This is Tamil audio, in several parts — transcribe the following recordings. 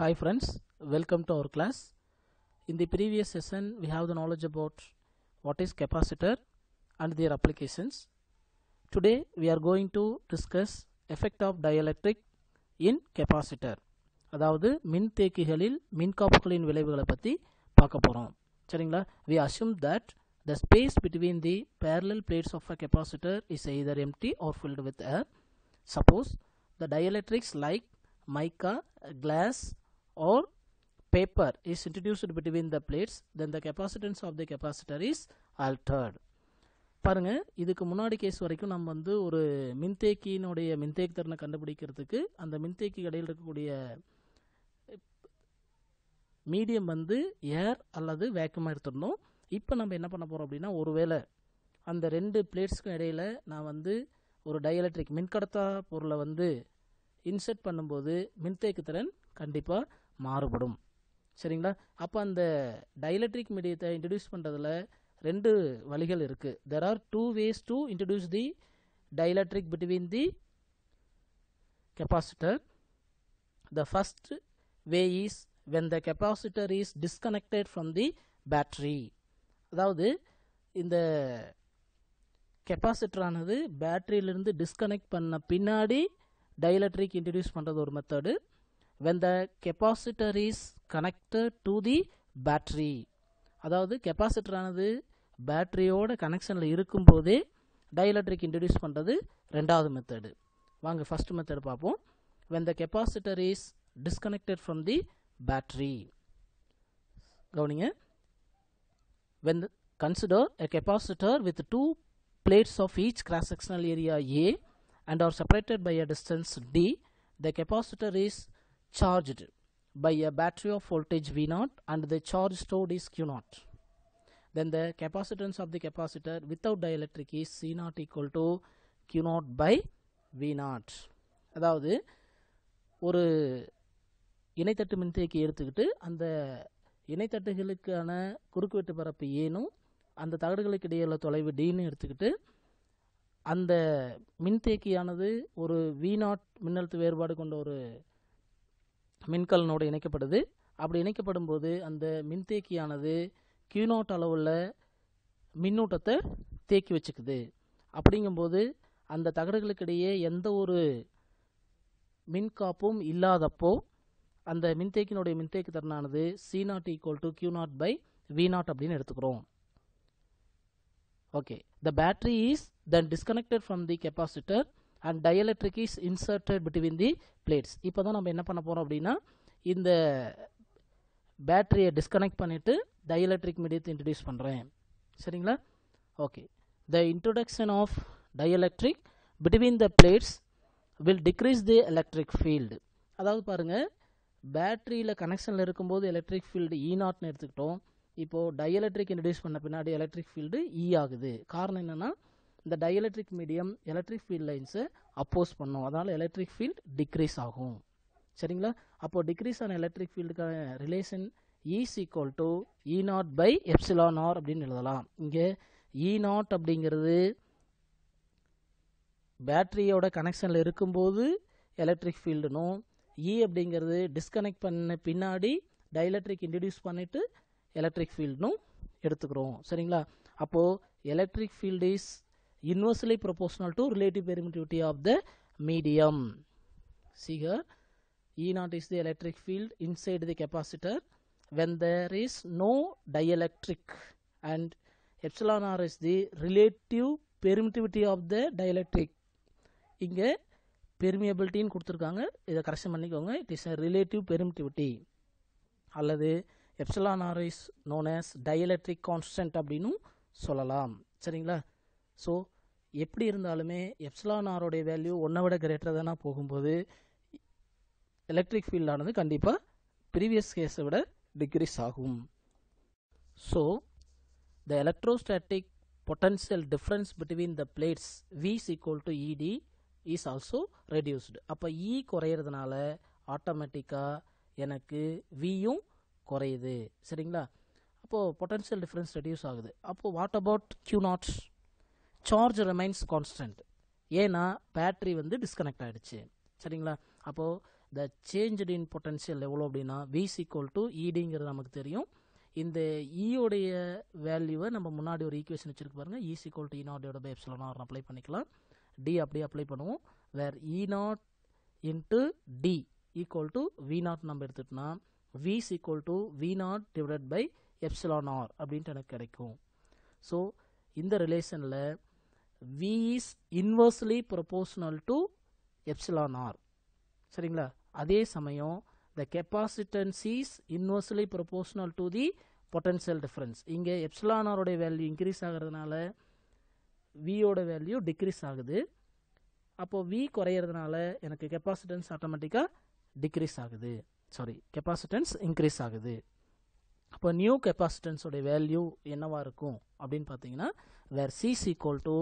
Hi friends, welcome to our class. In the previous session, we have the knowledge about what is capacitor and their applications. Today, we are going to discuss effect of dielectric in capacitor. அதாவது மின்தேக்கிகளில் மின்காப்புகளின் விளைவுகளை பற்றி பார்க்க போகிறோம் சரிங்களா we assume that the space between the parallel plates of a capacitor is either empty or filled with air. Suppose the dielectrics like mica, glass or paper is introduced between the plates then the capacitance of the capacitor is altered. பாருங்க இதுக்கு முன்னாடி கேஸ் வரைக்கும் நம்ம வந்து ஒரு மின்தேக்கியினுடைய மின்தேக்கு திறனை கண்டுபிடிக்கிறதுக்கு அந்த மின்தேக்கி இடையில் இருக்கக்கூடிய மீடியம் வந்து ஏர் அல்லது வேக்கமாக எடுத்துடணும் இப்போ நம்ம என்ன பண்ண போகிறோம் அப்படின்னா ஒருவேளை அந்த ரெண்டு பிளேட்ஸ்க்கும் இடையில் நான் வந்து ஒரு டயலக்ட்ரிக் மின்கடத்தா பொருளை வந்து இன்செர்ட் பண்ணும்போது மின்தேக்கு திறன் கண்டிப்பாக மாறுபடும். சரிங்களா? அப்போ அந்த டைலக்ட்ரிக் மீடியத்தை இன்ட்ரடியூஸ் பண்ணுறதுல ரெண்டு வழிகள் இருக்குது there are two ways to introduce the dielectric between the capacitor the first way is when the capacitor is disconnected from the battery. அதாவது இந்த கெப்பாசிட்டரானது பேட்டரியிலிருந்து டிஸ்கனெக்ட் பண்ண பின்னாடி டைலக்ட்ரிக் இன்ட்ரடியூஸ் பண்ணுறது ஒரு method when the capacitor is connected to the battery அதாவது கெப்பாசிட்டரானது பேட்டரியோட கனெக்ஷனில் இருக்கும்போதே டயலக்ட்ரிக் இன்ட்ரடியூஸ் பண்ணுறது ரெண்டாவது மெத்தடு வாங்க ஃபஸ்ட் மெத்தட் பார்ப்போம். When the capacitor is disconnected from the battery. கவனிங்க. வென் the, consider a capacitor with two plates of each cross area A and are are by a distance d the capacitor is charged by a battery of voltage V0 and the charge stored is Q0. Then the capacitance of the capacitor without dielectric is C0 equal to Q0 by V0. அதாவது ஒரு இணைத்தட்டு மின்தேக்கி எடுத்துக்கிட்டு அந்த இணைத்தட்டுகளுக்கான குறுக்குவெட்டு பரப்பு ஏனும் அந்த தகடுகளுக்கு இடையில தொலைவு டீன்னு எடுத்துக்கிட்டு அந்த மின்தேக்கியானது ஒரு வி நாட் மின்னழுத்த வேறுபாடு கொண்ட ஒரு மின்கலனோடு இணைக்கப்படுது. அப்படி இணைக்கப்படும் போது அந்த மின்தேக்கியானது கியூ நாட் மின்னூட்டத்தை தேக்கி வச்சுக்குது. அப்படிங்கும்போது அந்த தகடுகளுக்கிடையே எந்த ஒரு மின்காப்பும் இல்லாதப்போ அந்த மின்தேக்கினுடைய மின்தேக்கு திறனானது C naught equal to Q naught by V naught அப்படின்னு எடுத்துக்கிறோம். Okay the battery is then disconnected from the capacitor and dielectric is inserted between the plates இப்போ தான் நம்ம என்ன பண்ண போகிறோம் அப்படின்னா இந்த பேட்டரியை டிஸ்கனெக்ட் பண்ணிவிட்டு டயலக்ட்ரிக் மீடியத்தை இன்ட்ரடியூஸ் பண்ணுறேன் சரிங்களா? Okay the introduction of dielectric between the plates will decrease the electric field அதாவது பாருங்கள் பேட்டரியில் கனெக்ஷனில் இருக்கும்போது எலக்ட்ரிக் ஃபீல்டு இ நாட்னு எடுத்துக்கிட்டோம். இப்போது டயலக்ட்ரிக் இன்ட்ரடியூஸ் பண்ண பின்னாடி எலக்ட்ரிக் ஃபீல்டு இ ஆகுது. காரணம் என்னென்னா இந்த டைஎலக்ட்ரிக் மீடியம் எலக்ட்ரிக் ஃபீல்ட் லைன்ஸை அப்போஸ் பண்ணும். அதனால் எலக்ட்ரிக் ஃபீல்ட் டிக்ரீஸ் ஆகும். சரிங்களா? அப்போது டிக்ரீஸ் ஆன electric ஃபீல்டுக்கான relation is equal to E naught by epsilon r அப்படின்னு எழுதலாம். இங்கே e இ நாட் அப்படிங்கிறது பேட்டரியோட கனெக்ஷனில் இருக்கும்போது எலக்ட்ரிக் ஃபீல்டுனும் இ அப்படிங்கிறது டிஸ்கனெக்ட் பண்ண பின்னாடி டைஎலக்ட்ரிக் இன்ட்ரடியூஸ் பண்ணிவிட்டு எலக்ட்ரிக் ஃபீல்டுனும் எடுத்துக்கிறோம். சரிங்களா? அப்போது electric field is inversely proportional to relative permittivity of the medium Shikhar E naught is the electric field inside the capacitor when there is no dielectric and epsilon r is the relative permittivity of the dielectric இங்கே பெர்மியபிலிட்டின்னு கொடுத்துருக்காங்க. இதை கரெக்ஷன் பண்ணிக்கோங்க. It is a relative permittivity அல்லது epsilon r is known as dielectric constant அப்படின்னும் சொல்லலாம். சரிங்களா? ஸோ எப்படி இருந்தாலுமே எப்சலான் ஆரோடைய வேல்யூ ஒன்றை விட கிரேட்டர் தானே போகும்போது எலக்ட்ரிக் ஃபீல்டானது கண்டிப்பாக ப்ரீவியஸ் கேஸை விட டிக்ரீஸ் ஆகும். So the electrostatic potential difference between the plates V is equal to E d is also reduced அப்போ இ குறையிறதுனால ஆட்டோமேட்டிக்காக எனக்கு வியும் குறையுது. சரிங்களா? அப்போது பொட்டன்ஷியல் டிஃப்ரென்ஸ் ரெடியூஸ் ஆகுது. அப்போது what about Q naughts charge remains constant ஏன்னா பேட்ரி வந்து டிஸ்கனெக்ட் ஆகிடுச்சு சரிங்களா? அப்போது த சேஞ்ச் இன் பொட்டன்ஷியல் எவ்வளோ அப்படின்னா விஸ் ஈக்குவல் டு இடிங்கிறது நமக்கு தெரியும். இந்த e ஈயோடைய வேல்யூவை நம்ம முன்னாடி ஒரு ஈக்குவேஷன் வச்சுருக்கு பாருங்க. Is equal to E naught divide by r apply பண்ணிக்கலாம். டி அப்படியே அப்ளை பண்ணுவோம். Where E naught into d equal to V naught நம்ம எடுத்துட்டோம்னா V is equal to V naught divided by epsilon r அப்படின்ட்டு எனக்கு கிடைக்கும். ஸோ இந்த ரிலேஷனில் V is inversely proportional to epsilon r. சரிங்களா? அதே சமயம் the capacitance is inversely proportional to the potential difference. இங்கே epsilon r வேல்யூ இன்க்ரீஸ் ஆகிறதுனால வியோட வேல்யூ டிக்ரீஸ் ஆகுது. அப்போது வி குறையிறதுனால எனக்கு கெப்பாசிட்டன்ஸ் ஆட்டோமேட்டிக்காக டிக்ரீஸ் ஆகுது. சாரி கெப்பாசிட்டன்ஸ் இன்க்ரீஸ் ஆகுது. அப்போ நியூ கெப்பாசிட்டன்ஸோடைய வேல்யூ என்னவாக இருக்கும்? அப்படின்னு பார்த்தீங்கன்னா where C is equal to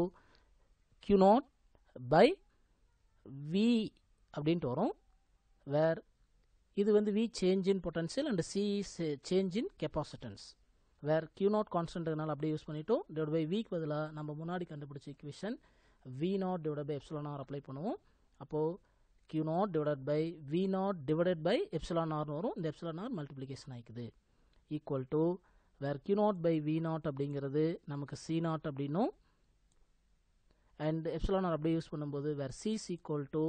Q naught by V அப்படின்ட்டு வரும். வேர் இது வந்து V change in potential and C change in capacitance where Q naught கான்ஸ்டன்ட்னால அப்படியே யூஸ் பண்ணிட்டோம். டிவைட் பை வீக் பதிலாக நம்ம முன்னாடி கண்டுபிடிச்ச equation V naught divide by epsilon r apply பண்ணுவோம். அப்போது Q naught divide by V naught divided by epsilon ஆர்னு வரும். இந்த epsilon R multiplication ஆகிக்குது equal to where Q naught by V naught அப்படிங்கிறது நமக்கு சி நாட் அப்படின்னும். அண்ட் எப்சிலான் ஆர் அப்படியே யூஸ் பண்ணும்போது where C is equal to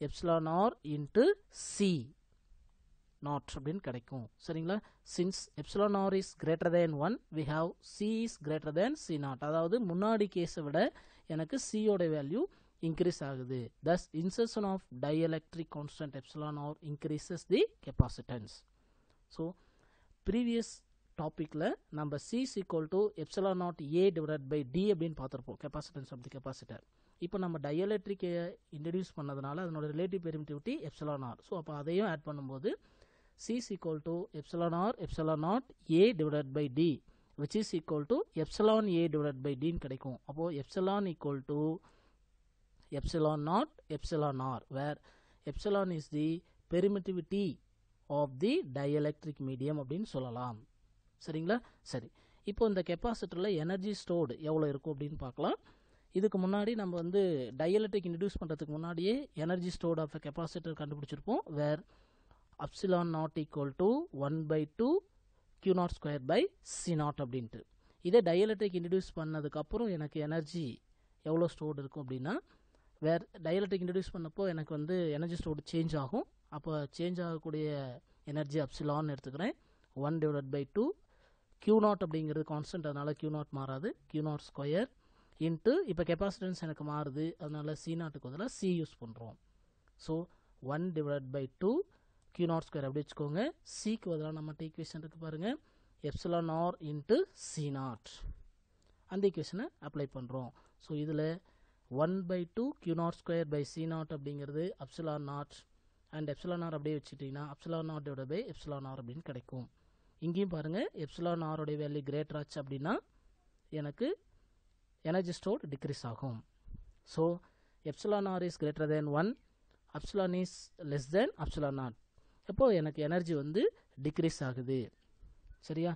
epsilon r into C naught அப்படின்னு கிடைக்கும். சரிங்களா? Since epsilon r is greater than one V have C is greater than C naught அதாவது முன்னாடி கேஸை விட எனக்கு சியோட வேல்யூ இன்க்ரீஸ் ஆகுது. Thus insertion of dielectric constant epsilon r increases the capacitance so previous டாப்பிக்கில் நம்ம C equal to epsilon naught A divide by d அப்படின்னு பார்த்துருப்போம். கெப்பாசிட்டன்ஸ் ஆஃப் தி கெப்பாசிட்டர் இப்போ நம்ம டயலெக்ட்ரிக்கை இன்ட்ரடியூஸ் பண்ணதுனால அதனோட relative permittivity epsilon r so அப்போ அதையும் ஆட் பண்ணும்போது C equal to epsilon r epsilon naught A divide by d which is equal to epsilon A divide by டின்னு கிடைக்கும். அப்போது epsilon equal to epsilon naught epsilon r where epsilon is the permittivity of the dielectric medium அப்படின்னு சொல்லலாம். சரிங்களா? சரி. இப்போ இந்த கெப்பாசிட்டரில் எனர்ஜி ஸ்டோர்டு எவ்வளோ இருக்கும் அப்படின்னு பார்க்கலாம். இதுக்கு முன்னாடி நம்ம வந்து டயலெக்ட்ரிக் இன்ட்ரடியூஸ் பண்ணுறதுக்கு முன்னாடியே energy stored of capacitor கண்டுபிடிச்சிருப்போம். Where upsilon naught equal to one by two Q naught square by C naught அப்படின்ட்டு. இதே டயலெக்ட்ரிக் இன்ட்ரடியூஸ் பண்ணதுக்கப்புறம் எனக்கு எனர்ஜி எவ்வளோ ஸ்டோர்டு இருக்கும் அப்படின்னா வேர் டயலெக்ட்ரிக் இன்ட்ரடியூஸ் பண்ணப்போ எனக்கு வந்து எனர்ஜி ஸ்டோர்டு சேஞ்ச் ஆகும். அப்போ சேஞ்ச் ஆகக்கூடிய எனர்ஜி அப்சிலான்னு எடுத்துக்கிறேன். One divide by two Q naught அப்படிங்கிறது கான்ஸ்டன்ட் அதனால் கியூ நாட் மாறாது. கியூ நாட் ஸ்கொயர் இன்ட்டு இப்போ கெப்பாசிட்டன்ஸ் எனக்கு மாறுது. அதனால் சி நாட்டுக்கு பதிலாக சி யூஸ் பண்ணுறோம் so one divide by two Q naught square அப்படி வச்சுக்கோங்க. சிக்கு பதிலாக நம்மகிட்ட ஈக்குவேஷன் இருக்குது பாருங்கள் epsilon r into C naught அந்த ஈக்குவேஷனை அப்ளை பண்ணுறோம் ஸோ இதில் one by two Q naught square by C naught அப்படிங்கிறது upsilon naught and epsilon r அப்படியே வச்சுட்டிங்கன்னா upsilon naught divide by epsilon r அப்படின்னு கிடைக்கும். இங்கேயும் பாருங்கள் எப்சிலான் ஆருடைய வேல்யூ கிரேட்டர் ஆச்சு அப்படின்னா எனக்கு எனர்ஜி ஸ்டோர் டிக்ரீஸ் ஆகும். So epsilon r is greater than one upsilon is less than upsilon naught எப்போது எனக்கு எனர்ஜி வந்து டிக்ரீஸ் ஆகுது. சரியா?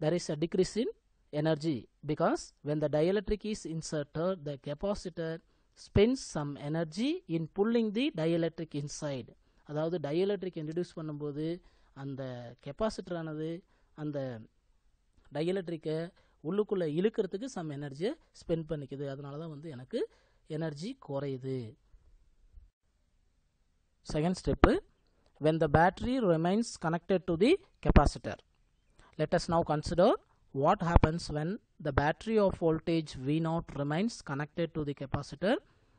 There is a decrease in energy because when the dielectric is inserted the capacitor spends some energy in pulling the dielectric inside அதாவது டயலக்ட்ரிக் இன்ட்ரடியூஸ் பண்ணும்போது அந்த கெப்பாசிட்டரானது அந்த டயலெக்ட்ரிக்கை உள்ளுக்குள்ளே இழுக்கிறதுக்கு சம் எனர்ஜியை ஸ்பெண்ட் பண்ணிக்குது அதனால தான் வந்து எனக்கு எனர்ஜி குறையுது second step when the battery remains connected to the capacitor let us now consider what happens when the battery of voltage V naught remains connected to the capacitor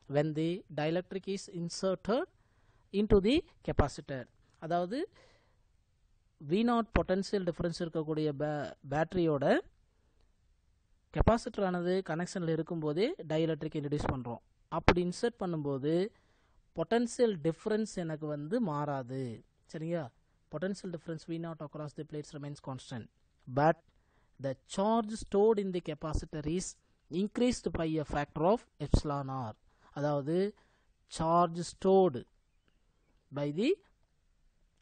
when the dielectric is inserted into the capacitor அதாவது V நாட் பொட்டன்சியல் டிஃப்ரென்ஸ் இருக்கக்கூடிய பே பேட்டரியோட கெப்பாசிட்டரானது கனெக்ஷனில் இருக்கும்போதே டைஎலக்ட்ரிக் இன்ட்ரடியூஸ் பண்ணுறோம் அப்படி இன்சர்ட் பண்ணும்போது பொட்டன்சியல் டிஃப்ரென்ஸ் எனக்கு வந்து மாறாது. சரிங்களா? Potential difference V naught across the plates remains constant but the charge stored in the capacitor is increased by a factor of epsilon r அதாவது charge stored by the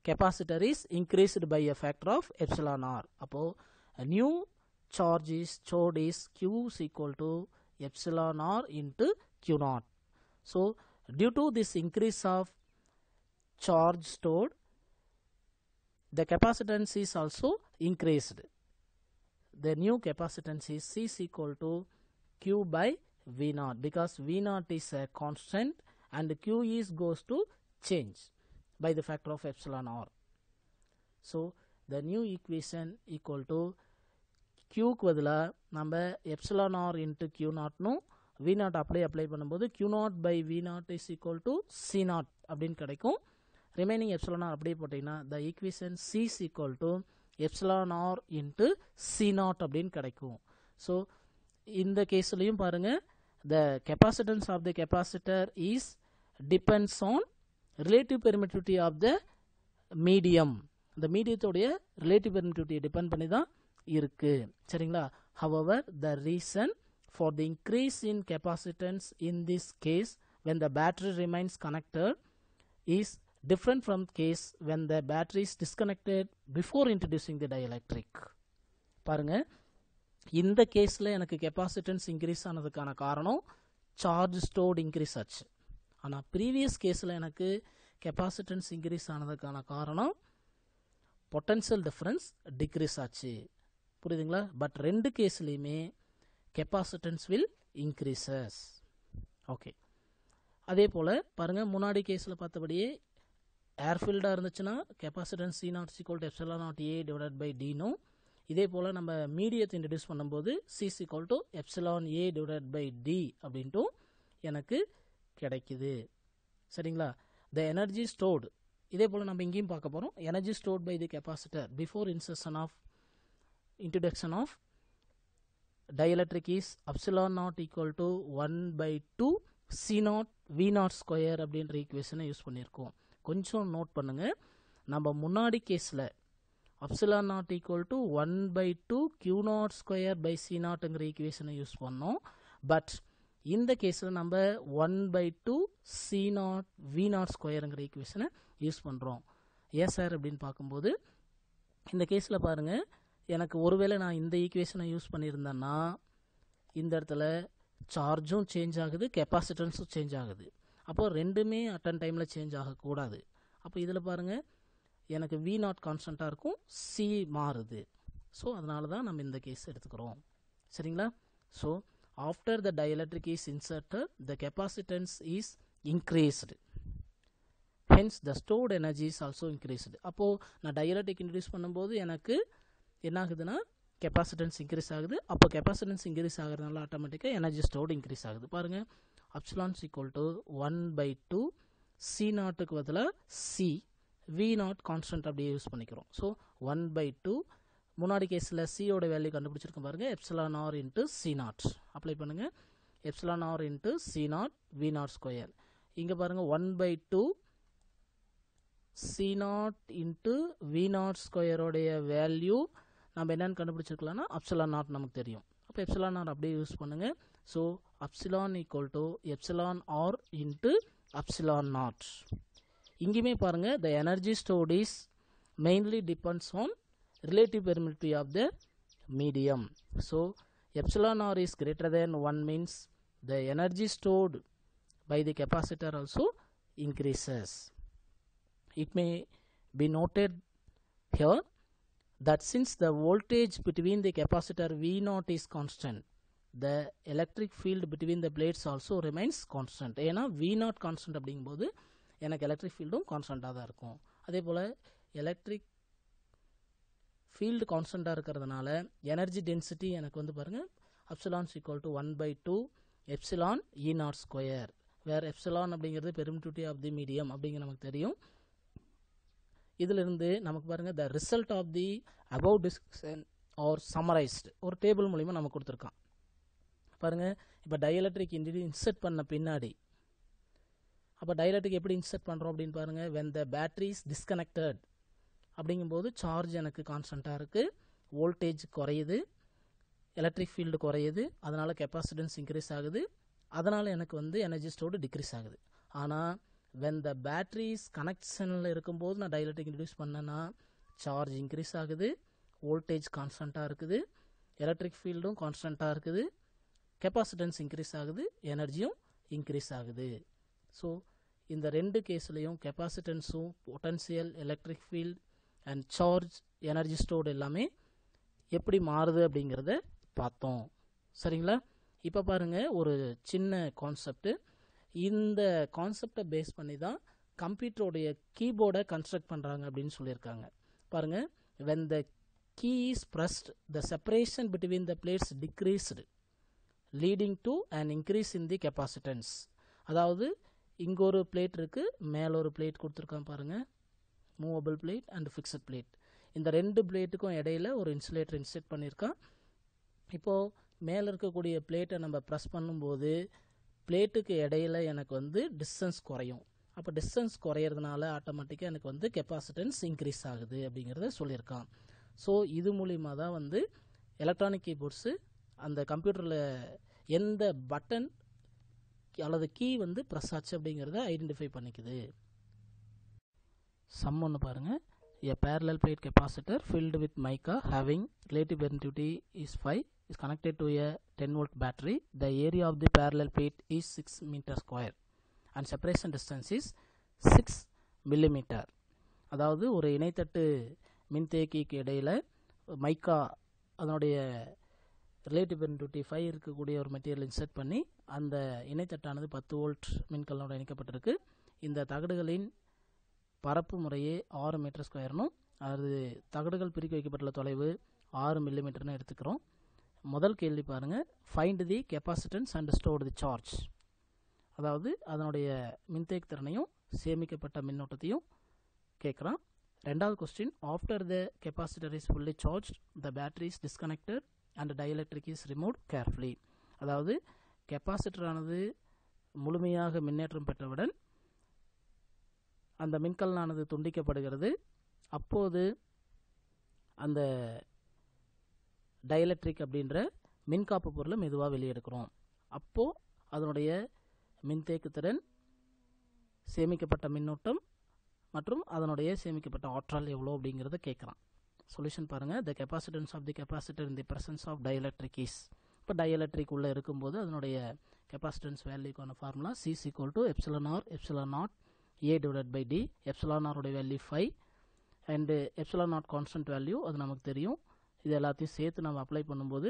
capacitor is increased by a factor of epsilon r. Appo, a new charge is stored is q is equal to epsilon r into q naught. So, due to this increase of charge stored, the capacitance is also increased. The new capacitance is C is equal to Q by V naught because V naught is a constant and Q is goes to change. By the factor of epsilon r. So the new equation equal to க்யூக்கு பதிலாக நம்ம எப்சிலான் ஆர் இன்ட்டு கியூ நாட்னும் வி நாட் அப்படியே அப்ளை பண்ணும்போது Q naught by V naught is equal to C naught அப்படின்னு கிடைக்கும். ரிமைனிங் எப்சிலான் ஆர் அப்படியே போட்டிங்கன்னா the equation C is equal to epsilon r into C naught அப்படின்னு கிடைக்கும். ஸோ இந்த கேஸ்லையும் பாருங்கள் the capacitance of the capacitor is depends on relative permittivity of the medium இந்த மீடியத்தோடைய ரிலேட்டிவ் பெர்மிட்டிவிட்டியை டிபெண்ட் பண்ணி தான் இருக்குது சரிங்களா? However the reason for the increase in capacitance in this case when the battery remains connected is different from case when the battery is disconnected before introducing the dielectric பாருங்க. இந்த கேஸில் எனக்கு கெப்பாசிட்டன்ஸ் இன்க்ரீஸ் ஆனதுக்கான காரணம் சார்ஜ் ஸ்டோர்டு இன்க்ரீஸ் ஆச்சு. ஆனால் ப்ரீவியஸ் கேஸில் எனக்கு கெப்பாசிட்டன்ஸ் இன்க்ரீஸ் ஆனதுக்கான காரணம் பொட்டன்ஷியல் டிஃப்ரென்ஸ் டிக்ரீஸ் ஆச்சு. புரியுதுங்களா? பட் ரெண்டு கேஸ்லேயுமே கெப்பாசிட்டன்ஸ் வில் இன்க்ரீசஸ் ஓகே அதே போல் பாருங்கள் முன்னாடி கேஸில் பார்த்தபடியே ஏர்ஃபீல்டாக இருந்துச்சுன்னா capacitance C naught is equal to epsilon naught A divide by டினும் இதே போல் நம்ம மீடியத்தை இன்ட்ரடியூஸ் பண்ணும்போது C is equal to epsilon A divide by d அப்படின்ட்டும் எனக்கு கிடைக்குது. சரிங்களா? த எனர்ஜி ஸ்டோர்டு இதே போல் நம்ம இங்கேயும் பார்க்க போகிறோம் energy stored by the capacitor before insertion of introduction of dielectric is epsilon naught equal to one by two C naught V naught square அப்படின்ற ஈக்குவேஷனை யூஸ் பண்ணியிருக்கோம். கொஞ்சம் நோட் பண்ணுங்கள் நம்ம முன்னாடி கேஸில் upsilon naught equal to one by two Q naught square by C நாட்டுங்கிற ஈக்குவேஷனை யூஸ் பண்ணோம். பட் இந்த கேஸில் நம்ம one by two C naught V naught ஸ்கொயருங்கிற ஈக்குவேஷனை யூஸ் பண்ணுறோம் ஏன் சார் அப்படின்னு பார்க்கும்போது இந்த கேஸில் பாருங்கள் எனக்கு ஒருவேளை நான் இந்த ஈக்குவேஷனை யூஸ் பண்ணியிருந்தேன்னா இந்த இடத்துல சார்ஜும் சேஞ்ச் ஆகுது கெப்பாசிட்டன்ஸும் சேஞ்ச் ஆகுது. அப்போது ரெண்டுமே அட்டன் டைமில் சேஞ்ச் ஆகக்கூடாது. அப்போ இதில் பாருங்கள் எனக்கு வி நாட் கான்ஸ்டண்ட்டாக இருக்கும் சி மாறுது. ஸோ அதனால தான் நம்ம இந்த கேஸ் எடுத்துக்கிறோம். சரிங்களா? So after the dielectric is inserted the capacitance is increased hence the stored energy is also increased அப்போது நான் டயலக்ட்ரிக் இன்ட்ரடியூஸ் பண்ணும்போது எனக்கு என்ன ஆகுதுன்னா கெப்பாசிட்டன்ஸ் இன்க்ரீஸ் ஆகுது. அப்போ கெப்பாசிட்டன்ஸ் இன்க்ரீஸ் ஆகிறதுனால ஆட்டோமேட்டிக்காக எனர்ஜி ஸ்டோர்டு இன்க்ரீஸ் ஆகுது. பாருங்கள் upsilon's equal to one by two C நாட்டுக்கு பதிலாக சி வி நாட் கான்ஸ்டன்ட் அப்படியே யூஸ் பண்ணிக்கிறோம். ஸோ ஒன் பை டூ முன்னாடி கேஸில் சியோட வேல்யூ கண்டுபிடிச்சிருக்கோம் பாருங்கள் epsilon r into C naught apply பண்ணுங்கள் epsilon r into C naught V naught square இங்கே பாருங்கள் one by two C naught into V naught ஸ்கொயரோடைய value நம்ம என்னென்னு கண்டுபிடிச்சிருக்கலாம்னா அப்சிலான் நாட் நமக்கு தெரியும். அப்போ எப்சிலான் ஆர் அப்படியே யூஸ் பண்ணுங்கள் so upsilon equal to epsilon r into upsilon naught இங்கேயுமே பாருங்கள் the energy stored is is mainly depends on Relative permittivity of the medium so epsilon R is greater than one means the energy stored by the capacitor also increases. It may be noted here that since the voltage between the capacitor V0 is constant, the electric field between the plates also remains constant. ஏன்னா V0 constant அப்படிங்கும்போது எனக்கு எலக்ட்ரிக் ஃபீல்டும் கான்ஸ்டண்ட்டாக தான் இருக்கும் அதே போல் எலக்ட்ரிக் ஃபீல்டு கான்ஸ்டண்ட்டாக இருக்கிறதுனால எனர்ஜி டென்சிட்டி எனக்கு வந்து பாருங்கள் upsilon's equal to one by two epsilon E naught square வேறு எப்சிலான் அப்படிங்கிறது பெருமிட்டிவிட்டி ஆஃப் தி மீடியம் அப்படிங்கிற நமக்கு தெரியும். இதிலிருந்து நமக்கு பாருங்கள் the result of the above discussion are summarized ஒரு டேபிள் மூலிமா நமக்கு கொடுத்துருக்கான். பாருங்கள் இப்போ டயலக்ட்ரிக் இன்டி இன்செர்ட் பண்ண பின்னாடி அப்போ டயலக்ட்ரிக் எப்படி இன்செர்ட் பண்ணுறோம் அப்படின்னு பாருங்கள் வென் த பேட்ரிஸ் டிஸ்கனெக்டட் அப்படிங்கும்போது சார்ஜ் எனக்கு கான்ஸ்டண்ட்டாக இருக்குது வோல்டேஜ் குறையுது. எலக்ட்ரிக் ஃபீல்டு குறையுது. அதனால் கெப்பாசிட்டன்ஸ் இன்க்ரீஸ் ஆகுது. அதனால் எனக்கு வந்து எனர்ஜி ஸ்டோர்டு டிக்ரீஸ் ஆகுது. ஆனால் வென் த பேட்ரிஸ் கனெக்ஷனில் இருக்கும்போது நான் டைலக்ட்ரிக் இன்ட்ரடியூஸ் பண்ணேன்னா சார்ஜ் இன்க்ரீஸ் ஆகுது. வோல்டேஜ் கான்ஸ்டண்ட்டாக இருக்குது. எலக்ட்ரிக் ஃபீல்டும் கான்ஸ்டண்ட்டாக இருக்குது. கெப்பாசிட்டன்ஸ் இன்க்ரீஸ் ஆகுது. எனர்ஜியும் இன்க்ரீஸ் ஆகுது. ஸோ இந்த ரெண்டு கேஸ்லேயும் கெப்பாசிட்டன்ஸும் potential electric field and charge energy stored எல்லாமே எப்படி மாறுது அப்படிங்கிறத பார்த்தோம். சரிங்களா? இப்போ பாருங்கள் ஒரு சின்ன கான்செப்ட்டு இந்த கான்செப்டை பேஸ் பண்ணி தான் கம்ப்யூட்டருடைய கீபோர்டை கன்ஸ்ட்ரக்ட் பண்ணுறாங்க அப்படின்னு சொல்லியிருக்காங்க. பாருங்கள் when the key is pressed the separation between the plates decreased leading to an increase in the capacitance அதாவது இங்கே ஒரு பிளேட் இருக்குது மேலே ஒரு பிளேட் கொடுத்துருக்கான் பாருங்கள் movable plate and fixed plate இந்த ரெண்டு பிளேட்டுக்கும் இடையில ஒரு இன்சுலேட்டர் இன்செட் பண்ணியிருக்கான் இப்போது மேலே இருக்கக்கூடிய பிளேட்டை நம்ம ப்ரெஸ் பண்ணும்போது பிளேட்டுக்கு இடையில எனக்கு வந்து டிஸ்டன்ஸ் குறையும். அப்போ டிஸ்டன்ஸ் குறையிறதுனால ஆட்டோமேட்டிக்காக எனக்கு வந்து கெப்பாசிட்டன்ஸ் இன்க்ரீஸ் ஆகுது அப்படிங்கிறத சொல்லியிருக்கான். ஸோ இது மூலிமா தான் வந்து எலக்ட்ரானிக் கீபோர்ட்ஸு அந்த கம்ப்யூட்டரில் எந்த பட்டன் அல்லது கீ வந்து ப்ரெஸ் ஆச்சு அப்படிங்கிறத ஐடென்டிஃபை பண்ணிக்குது. சம் ஒன்று பாருங்கள் A parallel plate capacitor filled with mica having relative permittivity is 5 is connected to a 10 volt battery. The area of the parallel plate is 6 meter square and separation distance is 6 millimeter. அதாவது ஒரு இணைத்தட்டு மின்தேக்கிக்கு இடையில் மைக்கா அதனுடைய ரிலேட்டிவ் பெர்மிட்டிவிட்டி ஃபைவ் இருக்கக்கூடிய ஒரு மெட்டீரியல் இன்செர்ட் பண்ணி அந்த இணைத்தட்டானது பத்து வோல்ட் மின்கலனோட இணைக்கப்பட்டிருக்கு இந்த தகடுகளின் பரப்பு முறையே ஆறு மீட்டர் ஸ்கொயர்னும் அது தகடுகள் பிரிக்க வைக்கப்பட்டுள்ள தொலைவு ஆறு மில்லிமீட்டர்னு எடுத்துக்கிறோம். முதல் கேள்வி பாருங்கள் find the capacitance and stored the charge அதாவது அதனுடைய மின்தேக்கு திறனையும் சேமிக்கப்பட்ட மின்னோட்டத்தையும் கேட்குறான் ரெண்டாவது question after the capacitor is fully charge the battery is disconnected and dielectric is remove carefully அதாவது கெப்பாசிட்டரானது முழுமையாக மின்னேற்றம் பெற்றவுடன் அந்த மின்கலனானது துண்டிக்கப்படுகிறது. அப்போது அந்த டயலெக்ட்ரிக் அப்படின்ற மின்காப்பு பொருளை மெதுவாக வெளியெடுக்கிறோம். அப்போது அதனுடைய மின்தேக்குத்திறன் சேமிக்கப்பட்ட மின்னோட்டம் மற்றும் அதனுடைய சேமிக்கப்பட்ட ஆற்றல் எவ்வளோ அப்படிங்கிறத கேட்குறான் சொல்யூஷன் பாருங்கள் the capacitance of the capacitor in the presence of dielectric is இப்போ டயலக்ட்ரிக் உள்ளே இருக்கும்போது அதனுடைய capacitance வேல்யூக்கான formula C's equal to epsilon r epsilon naught A divide by d epsilon ஆருடைய value five and epsilon naught constant value அது நமக்கு தெரியும். இது எல்லாத்தையும் சேர்த்து நம்ம அப்ளை பண்ணும்போது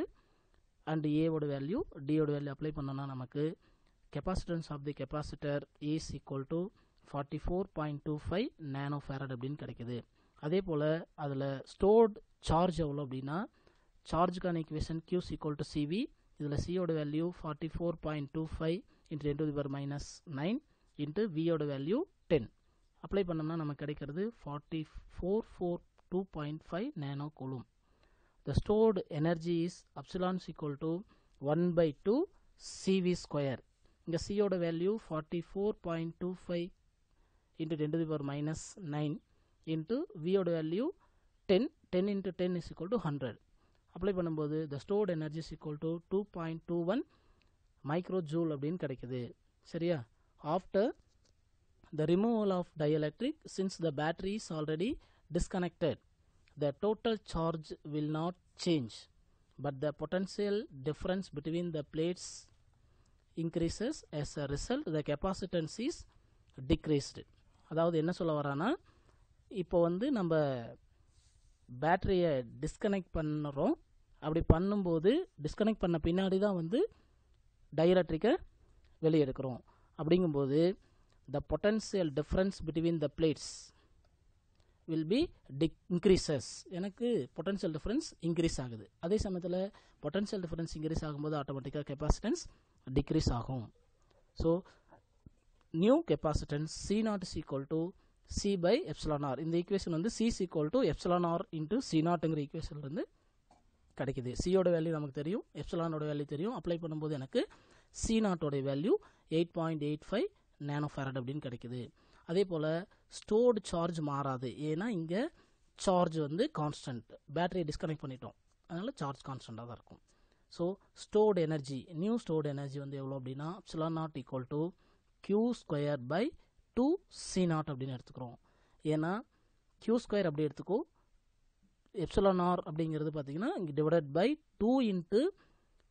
அண்டு ஏவோட வேல்யூ டியோட வேல்யூ அப்ளை பண்ணோன்னா நமக்கு capacitance of the capacitor is equal to forty four point two five nano farad அப்படின்னு கிடைக்குது. அதே போல் அதில் ஸ்டோர்ட் சார்ஜ் எவ்வளோ அப்படின்னா சார்ஜுக்கான equation Q's equal to C V இதில் சியோட value forty four point two five into ten to the power minus nine into வியோட value ten apply பண்ணோம்னா நமக்கு கிடைக்கிறது forty four four two point five nano coulomb the stored energy is upsilon's equal to one by two C V square இங்கே சியோட value forty four point two five into ten to the power minus nine into வியோட value ten ten into ten is equal to hundred apply பண்ணும்போது the stored energy is equal to two point two one micro joule அப்படின்னு கிடைக்குது. சரியா? After the removal of dielectric since the battery is already disconnected the total charge will not change but the potential difference between the plates increases as a result the capacitance is decreased அதாவது என்ன சொல்ல வரானா இப்போ வந்து நம்ம பேட்டரியை டிஸ்கனெக்ட் பண்ணுறோம் அப்படி பண்ணும்போது டிஸ்கனெக்ட் பண்ண பின்னாடி தான் வந்து டைஎலக்ட்ரிக்கை வெளியெடுக்கிறோம் அப்படிங்கும்போது the potential difference between the plates will be D increases எனக்கு பொட்டன்ஷியல் டிஃப்ரென்ஸ் இன்க்ரீஸ் ஆகுது அதே சமயத்தில் பொட்டன்ஷியல் டிஃபரன்ஸ் இன்க்ரீஸ் ஆகும்போது ஆட்டோமேட்டிக்காக கெப்பாசிட்டன்ஸ் டிக்ரீஸ் ஆகும் so new capacitance C naught is equal to C by epsilon இந்த ஈக்குவேஷன் வந்து C equal to epsilon r into C நாட்டுங்கிற ஈக்குவேஷன்லேருந்து கிடைக்கிது சியோட வேல்யூ நமக்கு தெரியும் எப்சலானோட வேல்யூ தெரியும் அப்ளை பண்ணும்போது எனக்கு C நாட்டோடைய value eight point eight five nano farad அப்படின்னு கிடைக்குது. அதே போல் ஸ்டோர்டு சார்ஜ் மாறாது. ஏன்னா இங்கே சார்ஜ் வந்து கான்ஸ்டன்ட். பேட்டரியை டிஸ்கனெக்ட் பண்ணிட்டோம். அதனால் சார்ஜ் கான்ஸ்டண்ட்டாக தான் இருக்கும். So stored energy new stored energy வந்து எவ்வளோ அப்படின்னா upsilon naught equal to Q square by two C naught அப்படின்னு எடுத்துக்கிறோம். ஏன்னா கியூ ஸ்கொயர் அப்படி எடுத்துக்கோ எப்சிலான் ஆர் அப்படிங்கிறது பார்த்தீங்கன்னா இங்கே divided by two into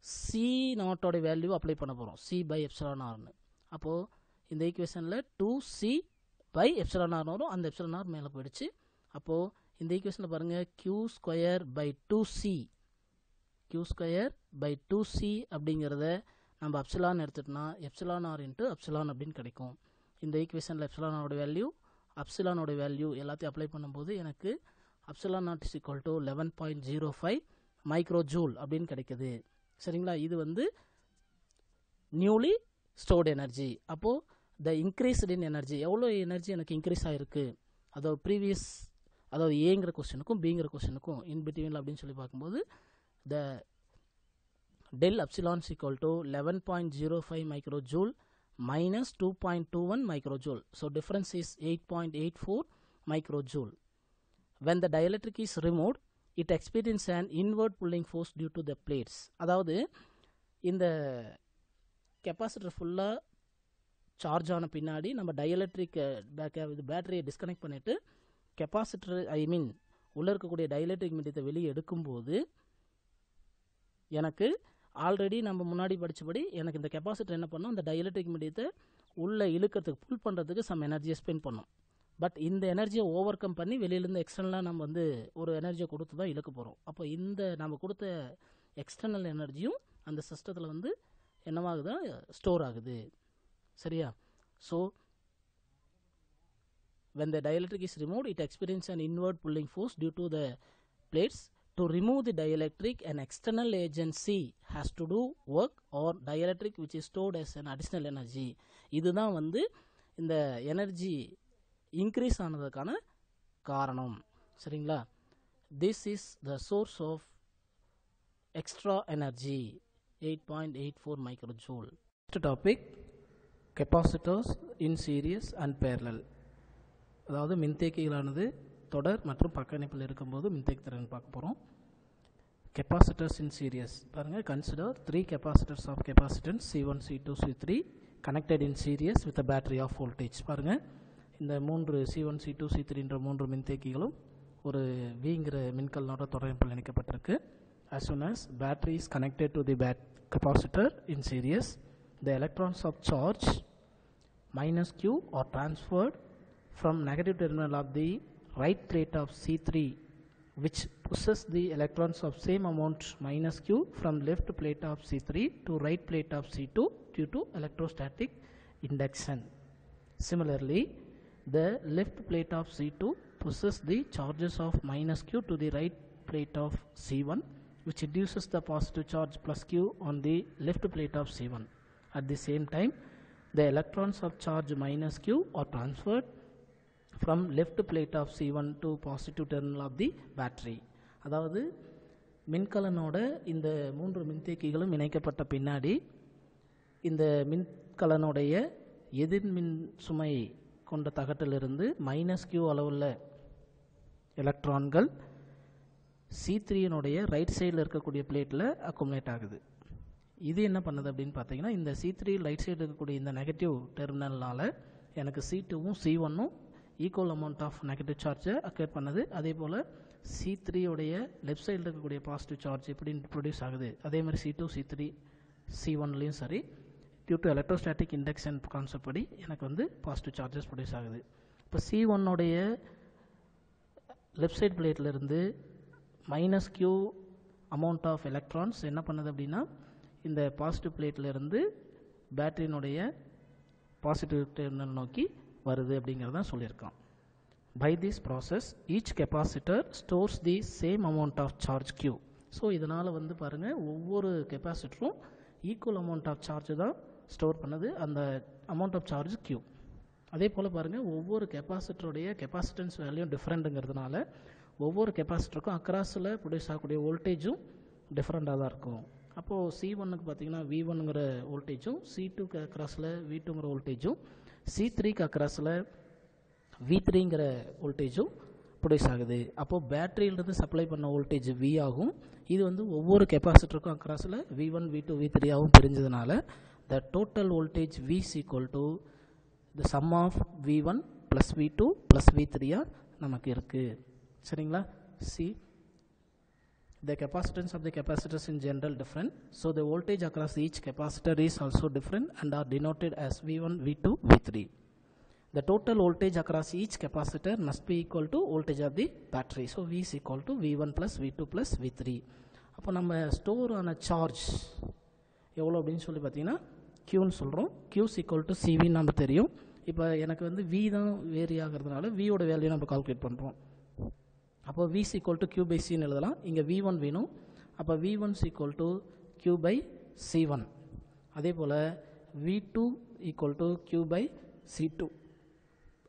C நாட்டோட வேல்யூ அப்ளை பண்ண போகிறோம் சி பை எப்சலான் ஆர்னு அப்போது இந்த ஈக்குவேஷனில் டூ சி பை எப்சலான் ஆர்னு வரும். அந்த எப்சலான் ஆர் மேலே போயிடுச்சு. அப்போது இந்த ஈக்குவேஷனில் பாருங்கள் Q square by two C Q square by two C அப்படிங்கிறத நம்ம அப்சலான் எடுத்துட்டோம்னா எப்சலான் ஆர் இன்ட்டு அப்சலான் அப்படின்னு கிடைக்கும். இந்த ஈக்குவேஷனில் எப்சலானோட வேல்யூ அப்சிலானோட வேல்யூ எல்லாத்தையும் அப்ளை பண்ணும்போது எனக்கு upsilon naught is equal to eleven point zero five micro joule அப்படின்னு கிடைக்குது. சரிங்களா? இது வந்து நியூலி ஸ்டோர்டு எனர்ஜி அப்போது த இன்க்ரீஸ்டு இன் எனர்ஜி எவ்வளோ எனர்ஜி எனக்கு இன்க்ரீஸ் ஆகிருக்கு அதாவது ப்ரீவியஸ் அதாவது ஏங்கிற கொஸ்டினுக்கும் பிங்கிற கொஸ்டினுக்கும் இன் அப்படின்னு சொல்லி பார்க்கும்போது the del upsilon's equal to eleven point zero five micro joule minus two point two one micro joule so difference is eight point eight four micro joule when the dielectric is remove it experience an inward pulling force due to the plates அதாவது இந்த கெப்பாசிட்டர் ஃபுல்லாக சார்ஜ் ஆன பின்னாடி நம்ம டயலக்ட்ரிக் இது பேட்டரியை டிஸ்கனெக்ட் பண்ணிவிட்டு கெப்பாசிட்டர் ஐ மீன் உள்ளே இருக்கக்கூடிய டயலக்ட்ரிக் மீடியத்தை வெளியே எடுக்கும்போது எனக்கு ஆல்ரெடி நம்ம முன்னாடி படித்தபடி எனக்கு இந்த கெப்பாசிட்டர் என்ன பண்ணோம்? அந்த டயலக்ட்ரிக் மீடியத்தை உள்ளே இழுக்கிறதுக்கு புல் பண்ணுறதுக்கு சம் எனர்ஜியை ஸ்பெண்ட் பண்ணும். பட் இந்த எனர்ஜியை ஓவர் கம் பண்ணி வெளியிலேருந்து எக்ஸ்டர்னலாக நம்ம வந்து ஒரு எனர்ஜியை கொடுத்து தான் இழுக்க போகிறோம் அப்போ இந்த நம்ம கொடுத்த எக்ஸ்டர்னல் எனர்ஜியும் அந்த சிஸ்டத்தில் வந்து என்னவாகுதா ஸ்டோர் ஆகுது சரியா so when the dielectric is removed it experiences an inward pulling force due to the plates to remove the dielectric an external agency has to do work or dielectric which is stored as an additional energy இதுதான் வந்து இந்த எனர்ஜி இன்க்ரீஸ் ஆனதுக்கான காரணம். சரிங்களா? This is the source of extra energy eight point eight four micro joule next topic capacitors in series and parallel அதாவது மின்தேக்கிகளானது தொடர் மற்றும் பக்க இணைப்பில் இருக்கும்போது மின்தேக்கி திறன் பார்க்க போகிறோம் கெப்பாசிட்டர்ஸ் இன் சீரியஸ் பாருங்கள் consider three capacitors of capacitance C one C two C three connected in series with battery of voltage பாருங்கள் இந்த மூன்று C one C two C த்ரீன்ற மூன்று மின்தேக்கிகளும் ஒரு விங்கிற மின்கலனோட தொடரிப்பில் இணைக்கப்பட்டிருக்கு as soon as battery is connected to the bat capacitor in series the electrons of charge minus q are transferred from negative terminal of the right plate of C3 which pushes the electrons of same amount minus q from left plate of C3 to right plate of C2 due to electrostatic induction. Similarly, the left plate of C2 pushes the charges of minus q to the right plate of C1 which induces the positive charge plus q on the left plate of C1. At the same time, the electrons of charge minus q are transferred from left plate of C1 to positive terminal of the battery அதாவது மின்கலனோட இந்த மூன்று மின்தேக்கிகளும் இணைக்கப்பட்ட பின்னாடி இந்த மின்கலனுடைய எதிர்மின் சுமை கொண்ட தகட்டிலிருந்து மைனஸ் கியூ அளவுள்ள எலக்ட்ரான்கள் சி த்ரீனுடைய ரைட் சைடில் இருக்கக்கூடிய பிளேட்டில் அக்குமுலேட் ஆகுது. இது என்ன பண்ணுது அப்படின்னு பார்த்தீங்கன்னா இந்த சி த்ரீ ரைட் சைடு இருக்கக்கூடிய இந்த நெகட்டிவ் டெர்மினல்னால் எனக்கு சி டூவும் சி ஒன்னும் ஈக்குவல் அமௌண்ட் ஆஃப் நெகட்டிவ் சார்ஜை அக்கேட் பண்ணுது. அதே போல் சி த்ரீயோடைய லெஃப்ட் சைடில் இருக்கக்கூடிய பாசிட்டிவ் சார்ஜ் எப்படி ப்ரொடியூஸ் ஆகுது. அதே மாதிரி C two C three C ஒன்லேயும் சரி. Due to electrostatic induction concept படி எனக்கு வந்து பாசிட்டிவ் சார்ஜஸ் ப்ரொடியூஸ் ஆகுது. இப்போ சி ஒன்னுடைய left side பிளேட்லேருந்து minus Q amount of electrons என்ன பண்ணுது அப்படின்னா இந்த பாசிட்டிவ் பிளேட்லேருந்து பேட்டரியினுடைய பாசிட்டிவ் டெர்மினல் நோக்கி வருது அப்படிங்கிறத சொல்லியிருக்கான் by this process each capacitor stores the same amount of charge Q so இதனால் வந்து பாருங்கள் ஒவ்வொரு கெப்பாசிட்டரும் ஈக்குவல் அமௌண்ட் ஆஃப் சார்ஜ் தான் ஸ்டோர் பண்ணுது அந்த அமௌண்ட் ஆஃப் சார்ஜ் கியூ அதே போல் பாருங்கள் ஒவ்வொரு கெப்பாசிட்டருடைய கெப்பாசிட்டன்ஸ் வேல்யூ டிஃப்ரெண்ட்டுங்கிறதுனால ஒவ்வொரு கெப்பாசிட்டருக்கும் அக்ராஸில் ப்ரொடியூஸ் ஆகக்கூடிய வோல்டேஜும் டிஃப்ரெண்ட்டாக தான் இருக்கும். அப்போது சி ஒன்னுக்கு பார்த்தீங்கன்னா வி ஒன்னுங்கிற வோல்டேஜும் சி டூக்கு அக்ராஸில் வி டூங்கிற வோல்டேஜும் சி த்ரீக்கு அக்ராஸில் வி த்ரீங்கிற வோல்டேஜும் ப்ரொடியூஸ் ஆகுது. அப்போது பேட்டரியிலிருந்து சப்ளை பண்ண வோல்டேஜ் வி ஆகும். இது வந்து ஒவ்வொரு கெப்பாசிட்டருக்கும் அக்ராஸில் V one V two V three ஆகும் பிரிஞ்சதுனால the total voltage V equal to the sum of V one plus V two plus V த்ரீயாக நமக்கு இருக்குது சரிங்களா C the capacitance of the capacitors in general different so the voltage across each capacitor is also different and are denoted as v1 v2 v3 the total voltage across each capacitor must be equal to voltage of the battery so v is equal to v1 plus v2 plus v3 அப்போ நம்ம ஸ்டோர் ஆன சார்ஜ் எவ்வளோ அப்படின்னு சொல்லி பார்த்தீங்கன்னா க்யூன்னு சொல்கிறோம் க்யூஸ் ஈக்குவல் டு சிவின்னு நம்ம தெரியும். இப்போ எனக்கு வந்து வி தான் வேரி ஆகிறதுனால வியோட வேல்யூ நம்ம கால்குலேட் பண்ணுறோம் அப்போ V equal to Q by சின்னு எழுதலாம். இங்கே வி ஒன் வேணும். அப்போ V one equal to Q by C one அதே போல் V two equal to Q by C two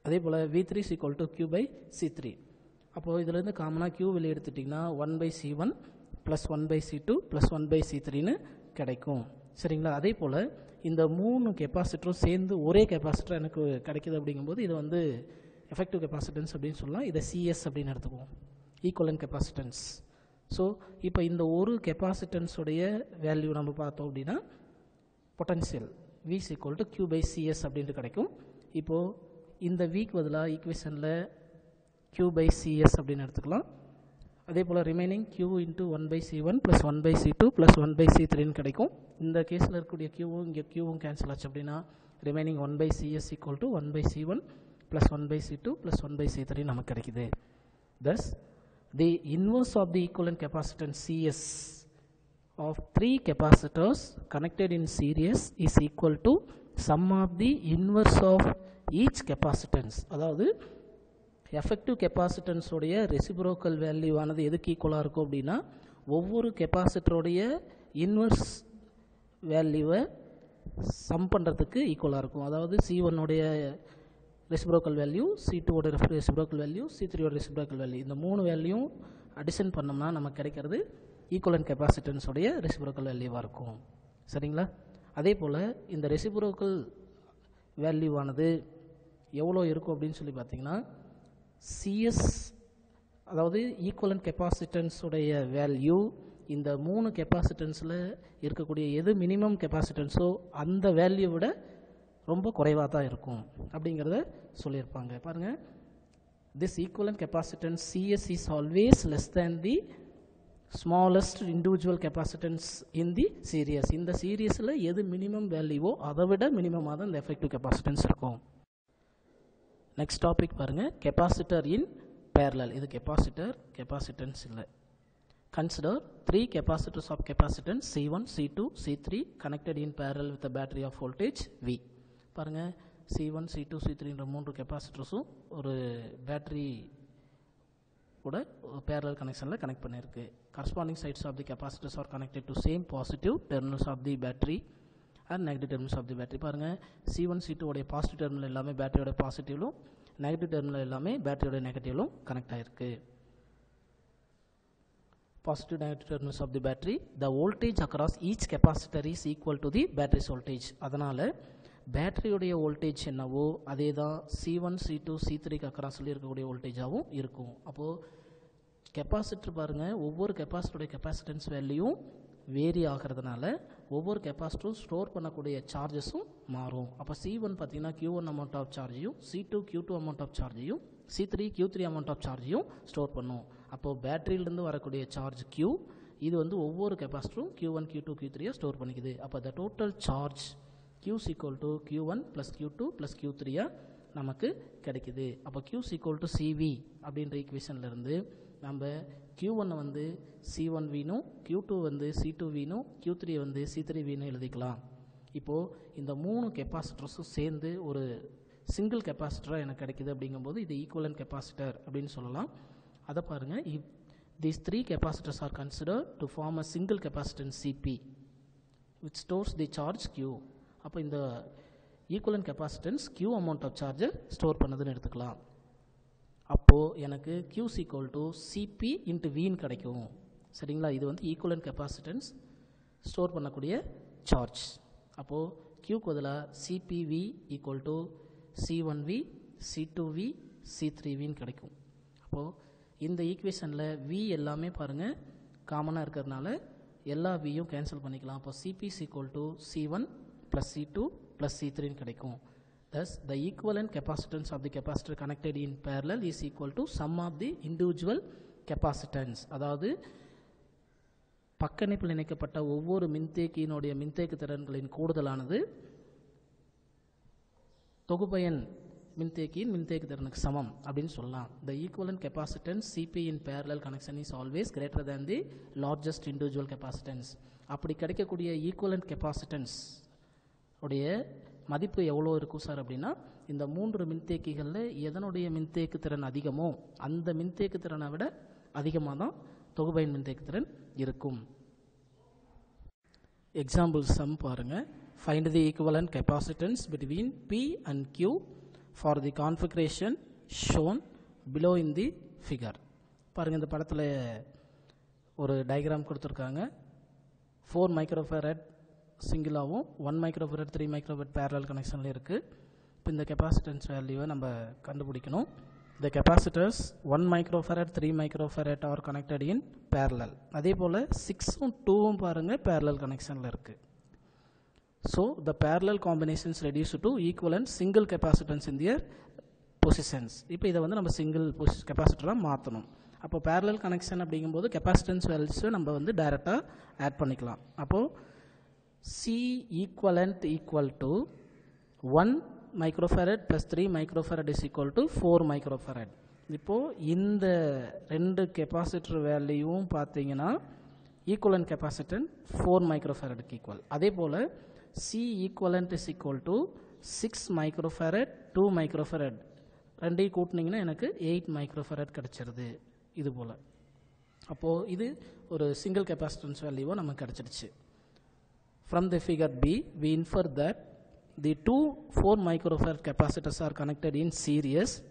அதே போல் V three equal to Q by C three அப்போது இதுலேருந்து காமனாக கியூ வெளியே எடுத்துட்டிங்கன்னா one by C one plus one by C two plus one by C த்ரீன்னு கிடைக்கும். சரிங்களா? அதே போல் இந்த மூணு கெப்பாசிட்டரும் சேர்ந்து ஒரே கெப்பாசிட்டர் எனக்கு கிடைக்கிது அப்படிங்கும்போது இது வந்து எஃபெக்டிவ் கெப்பாசிட்டன்ஸ் அப்படின்னு சொல்லலாம். இதை சிஎஸ் அப்படின்னு எடுத்துக்குவோம். ஈக்குவலன் கெப்பாசிட்டன்ஸ் ஸோ இப்போ இந்த ஒரு கெப்பாசிட்டன்ஸுடைய வேல்யூ நம்ம பார்த்தோம் அப்படின்னா potential V equal to Q by CS அப்படின்ட்டு கிடைக்கும். இப்போது இந்த வீக் பதிலாக ஈக்குவேஷனில் கியூ பை சிஎஸ் அப்படின்னு எடுத்துக்கலாம். அதே போல் remaining Q into one by C one plus one by C two plus one by C த்ரீன்னு கிடைக்கும். இந்த கேஸில் இருக்கக்கூடிய கியூவும் இங்கே கியூவும் கேன்சல் ஆச்சு அப்படின்னா remaining one by CS equal to one by C one plus one by C two plus one by C three நமக்கு கிடைக்குது. Thus the inverse of the equivalent capacitance CS of three capacitors connected in series is equal to sum of the inverse of each capacitance. அதாவது எஃபெக்டிவ் கெப்பாசிட்டன்ஸோடைய ரெசிப்ரோக்கல் வேல்யூ ஆனது எதுக்கு ஈக்குவலாக இருக்கும் அப்படின்னா ஒவ்வொரு கெப்பாசிட்டருடைய இன்வர்ஸ் வேல்யூவை சம் பண்ணுறதுக்கு ஈக்குவலாக இருக்கும். அதாவது சி ஒன்னுடைய ரெசிப்ரோக்கல் வேல்யூ சி டூவோட ரெசிப்ரோக்கல் வேல்யூ சி த்ரீயோட ரெசிப்ரோக்கல் வேல்யூ இந்த மூணு வேல்யூயும் அடிஷன் பண்ணோம்னா நமக்கு கிடைக்கிறது ஈக்குவலன் கெப்பாசிட்டன்ஸோடைய ரெசிப்ரோக்கல் வேல்யூவாக இருக்கும். சரிங்களா? அதே போல் இந்த ரெசிப்ரோக்கல் வேல்யூவானது எவ்வளோ இருக்கும் அப்படின்னு சொல்லி பார்த்தீங்கன்னா சிஎஸ் அதாவது ஈக்குவலன் கெப்பாசிட்டன்ஸுடைய வேல்யூ இந்த மூணு கெப்பாசிட்டன்ஸில் இருக்கக்கூடிய எது மினிமம் கெப்பாசிட்டன்ஸோ அந்த வேல்யூ விட ரொம்ப குறைவாக தான் இருக்கும் அப்படிங்கிறத சொல்லியிருப்பாங்க. பாருங்கள் this equivalent capacitance CS is always less than the smallest individual capacitance in the series இந்த சீரியஸில் எது மினிமம் வேல்யூவோ அதை விட மினிமமாக தான் இந்த எஃபெக்டிவ் கெப்பாசிட்டன்ஸ் இருக்கும். நெக்ஸ்ட் டாபிக் பாருங்கள் கெப்பாசிட்டர் இன் பேரலல் இது கெப்பாசிட்டர் கெப்பாசிட்டன்ஸ் இல்லை. Consider three capacitors of capacitance C one C two C three connected in parallel with battery of voltage V பாருங்கள் C one C two C த்ரீன்ற மூன்று கெப்பாசிட்டர்ஸும் ஒரு பேட்டரி கூட பேரல் கனெக்ஷனில் கனெக்ட் பண்ணியிருக்கு. Corresponding sides of the capacitors are connected to same positive terminals of the battery and negative terminals of the battery பாருங்கள் சி ஒன் சி டூடைய பாசிட்டிவ் டெர்மினல் எல்லாமே பேட்டரியோட பாசிட்டிவ்லும் நெகட்டிவ் டெர்மினல் எல்லாமே பேட்டரியோட நெகட்டிவ்லும் கனெக்ட் ஆகிருக்கு positive negative terminals of the battery the voltage across each capacitor is equal to the battery's voltage. அதனால் பேட்டரியுடைய வோல்டேஜ் என்னவோ அதே தான் C one C two C த்ரீக்கு அக்ராஸில் இருக்கக்கூடிய வோல்டேஜாகவும் இருக்கும். அப்போது கெப்பாசிட்டர் பாருங்கள் ஒவ்வொரு கெப்பாசிட்டருடைய கெப்பாசிட்டன்ஸ் வேல்யூயும் வேரி ஆகிறதுனால ஒவ்வொரு கெப்பாசிட்டரும் ஸ்டோர் பண்ணக்கூடிய சார்ஜஸும் மாறும். அப்போ சி ஒன் பார்த்தீங்கன்னா Q one amount of சார்ஜையும் C two Q two amount of சார்ஜையும் C three Q three amount of சார்ஜையும் store பண்ணும். அப்போது பேட்டரியிலேருந்து வரக்கூடிய சார்ஜ் கியூ இது வந்து ஒவ்வொரு கெப்பாசிட்டரும் Q one Q two Q த்ரீயை ஸ்டோர் பண்ணிக்குது. அப்போ the total charge QS equal to Q one plus Q two plus Q த்ரீயாக நமக்கு கிடைக்குது. அப்போ கியூஸ் ஈக்குவல் டு சிவி அப்படின்ற ஈக்குவேஷன்லேருந்து நம்ம கியூ ஒன்னை வந்து சி ஒன் வீனும் கியூ டூ வந்து சி டூ வீனும் கியூ த்ரீ வந்து சி த்ரீ வீனும் எழுதிக்கலாம். இப்போது இந்த மூணு கெப்பாசிட்டர்ஸும் சேர்ந்து ஒரு சிங்கிள் கெப்பாசிட்டராக எனக்கு கிடைக்குது அப்படிங்கும்போது இது ஈக்குவலன் கெப்பாசிட்டர் அப்படின்னு சொல்லலாம். அதை பாருங்கள் if these three capacitors are consider to form a single capacitance CP which stores the charge Q அப்போ இந்த equivalent capacitance Q amount of சார்ஜை ஸ்டோர் பண்ணதுன்னு எடுத்துக்கலாம். அப்போது எனக்கு Q equal to CP into வின்னு கிடைக்கும். சரிங்களா? இது வந்து ஈக்குவலன் கெப்பாசிட்டன்ஸ் ஸ்டோர் பண்ணக்கூடிய சார்ஜ் அப்போது கியூக்கு பதிலாக CPV equal to C one V C two V C three வின்னு கிடைக்கும். அப்போது இந்த ஈக்குவேஷனில் வி எல்லாமே பாருங்கள் காமனாக இருக்கிறதுனால எல்லா வியும் கேன்சல் பண்ணிக்கலாம். அப்போ CP equal to C one plus C two plus C த்ரீன்னு கிடைக்கும். Thus the equivalent capacitance of the capacitor connected in parallel is equal to sum of the individual capacitance. அதாவது பக்கணிப்பில் இணைக்கப்பட்ட ஒவ்வொரு மின்தேக்கியினுடைய மின்தேக்கு திறன்களின் கூடுதலானது தொகுப்பயன் மின்தேக்கியின் மின்தேக்கு திறனுக்கு சமம் அப்படின்னு சொல்லலாம். The equivalent capacitance CP in parallel connection is always greater than the largest individual capacitance அப்படி கிடைக்கக்கூடிய ஈக்குவலன்ட் கெப்பாசிட்டன்ஸ் உடைய மதிப்பு எவ்வளோ இருக்கும் சார் அப்படின்னா இந்த மூன்று மின்தேக்கிகளில் எதனுடைய மின்தேக்கு திறன் அதிகமோ அந்த மின்தேக்கு திறனை விட அதிகமாக தான் தொகுபயன் மின்தேக்கு திறன் இருக்கும். எக்ஸாம்பிள் சம் பாருங்கள் find the equivalent capacitance between P and Q for the configuration shown below in the figure பாருங்கள் இந்த படத்தில் ஒரு டயக்ராம் கொடுத்துருக்காங்க. Four microfarad சிங்கிளாகவும் one microfarad three microfarad parallel கனெக்ஷனில் இருக்குது இப்போ இந்த கெப்பாசிட்டன்ஸ் வேல்யூவை நம்ம கண்டுபிடிக்கணும். The capacitors 1 microfarad 3 microfarad are connected in parallel. அதே போல் சிக்ஸும் டூவும் பாருங்கள் பேரலல் கனெக்ஷனில் இருக்குது so the parallel combinations reduce to equivalent single capacitance in their positions இப்போ இதை வந்து நம்ம சிங்கிள் பொசி கெப்பாசிட்டராக மாற்றணும் அப்போ பேரலல் கனெக்ஷன் அப்படிங்கும்போது கெப்பாசிட்டன்ஸ் வேல்யூஸை நம்ம வந்து டைரெக்டாக ஆட் பண்ணிக்கலாம். அப்போது C equivalent equal to one microfarad plus three microfarad is equal to four microfarad இப்போது இந்த ரெண்டு கெப்பாசிட்டர் வேல்யூவும் பார்த்தீங்கன்னா ஈக்குவலன்ட் கெப்பாசிட்டன் ஃபோர் மைக்ரோஃபேரடுக்கு ஈக்குவல் அதே போல் C equivalent is equal to six microfarad two microfarad ரெண்டையும் கூட்டினீங்கன்னா எனக்கு எயிட் மைக்ரோஃபேரட் கிடச்சிருது. இது போல். அப்போது இது ஒரு சிங்கிள் கெப்பாசிட்டன்ஸ் வேல்யூவாக நமக்கு கிடச்சிருச்சு. From the figure B, we infer that the two 4 microfarad capacitors are connected in series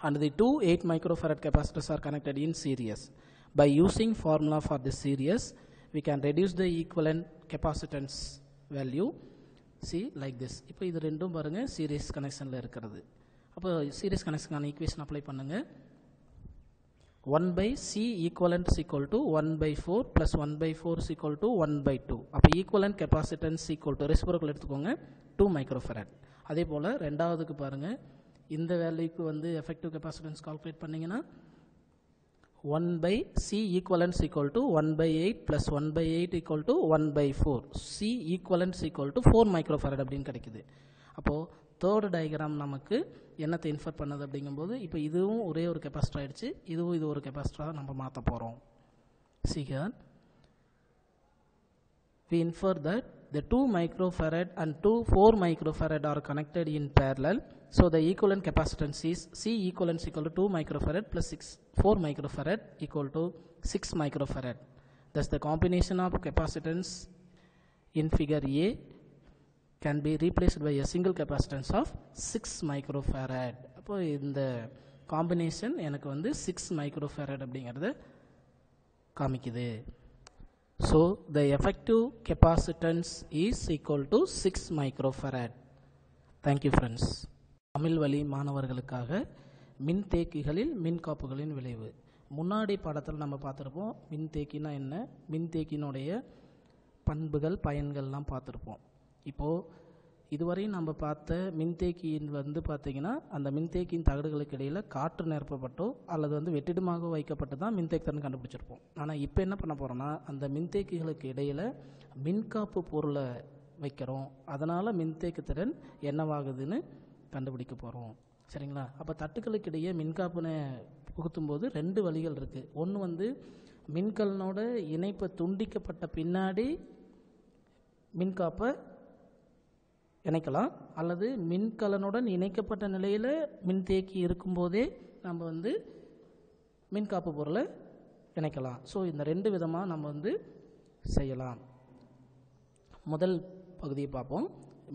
and the two 8 microfarad capacitors are connected in series. By using formula for the series, we can reduce the equivalent capacitance value see like this இப்போ இது ரெண்டும் பாருங்க சீரிஸ் கனெக்ஷனில் இருக்கிறது அப்போ சீரிஸ் கனெக்ஷனான ஈக்குவேஷன் அப்ளை பண்ணுங்க 1 by C equivalent is equal to 1 by 4 plus 1 by 4 is equal to 1 by 2 அப்போ equivalent capacitance equal to reciprocal எடுத்துக்கோங்க 2 microfarad அதே போல் ரெண்டாவதுக்கு பாருங்க இந்த வேல்யூக்கு வந்து effective capacitance calculate பண்ணீங்கன்னா 1 by C equivalent is equal to 1 by 8 plus 1 by 8 equal to 1 by 4 C equivalent is equal to 4 microfarad அப்படின்னு கிடைக்குது அப்போது தேர்டு டயக்ராம் நமக்கு என்னத்தை இன்ஃபர் பண்ணுது அப்படிங்கும்போது இப்போ இதுவும் ஒரே ஒரு கெப்பாசிட்டர் ஆயிடுச்சு இதுவும் இது ஒரு கெப்பாசிட்டராக நம்ம மாற்ற போகிறோம் Shikhar we infer that the 2 microfarad and 2 4 microfarad are connected in parallel so the equivalent capacitance is c equivalent is equal to 2 microfarad plus 6 4 microfarad equal to 6 microfarad thus the combination of capacitance in figure a can be replaced by a single capacitance of 6 microfarad. அப்போ இந்த காம்பினேஷன் எனக்கு வந்து 6 microfarad அப்படிங்கிறது காமிக்குது. So the effective capacitance is equal to 6 microfarad. Thank you friends. Tamil வழி மாணவர்களுக்காக மின்தேக்கிகளில் மின்காப்புகளின் விளைவு. முன்னாடி பாடத்தில் நம்ம பார்த்துருப்போம் மின்தேக்கினா என்ன? மின்தேக்கினுடைய பண்புகள் பயன்கள்லாம் பார்த்துருப்போம். இப்போது இதுவரையும் நம்ம பார்த்த மின்தேக்கியின் வந்து பார்த்திங்கன்னா அந்த மின்தேக்கியின் தகடுகளுக்கு இடையில் காற்று நிரப்பப்பட்டோ அல்லது வந்து வெற்றிடமாக வைக்கப்பட்டு தான் மின்தேக்கத்தன் கண்டுபிடிச்சிருப்போம். ஆனால் இப்போ என்ன பண்ண போகிறோம்னா அந்த மின்தேக்கிகளுக்கு இடையில் மின்காப்பு பொருளை வைக்கிறோம். அதனால் மின்தேக்குத்திறன் என்னவாகுதுன்னு கண்டுபிடிக்க போகிறோம் சரிங்களா? அப்போ தட்டுக்களுக்கு இடையே மின்காப்புனை புகுத்தும் போது ரெண்டு வழிகள் இருக்குது ஒன்று வந்து மின்கலனோட இணைப்பை துண்டிக்கப்பட்ட பின்னாடி மின்காப்பை இணைக்கலாம். அல்லது மின்கலனுடன் இணைக்கப்பட்ட நிலையில் மின்தேக்கி இருக்கும்போதே நம்ம வந்து மின்காப்பு பொருளை இணைக்கலாம். ஸோ இந்த ரெண்டு விதமாக நம்ம வந்து செய்யலாம். முதல் பகுதியை பார்ப்போம்.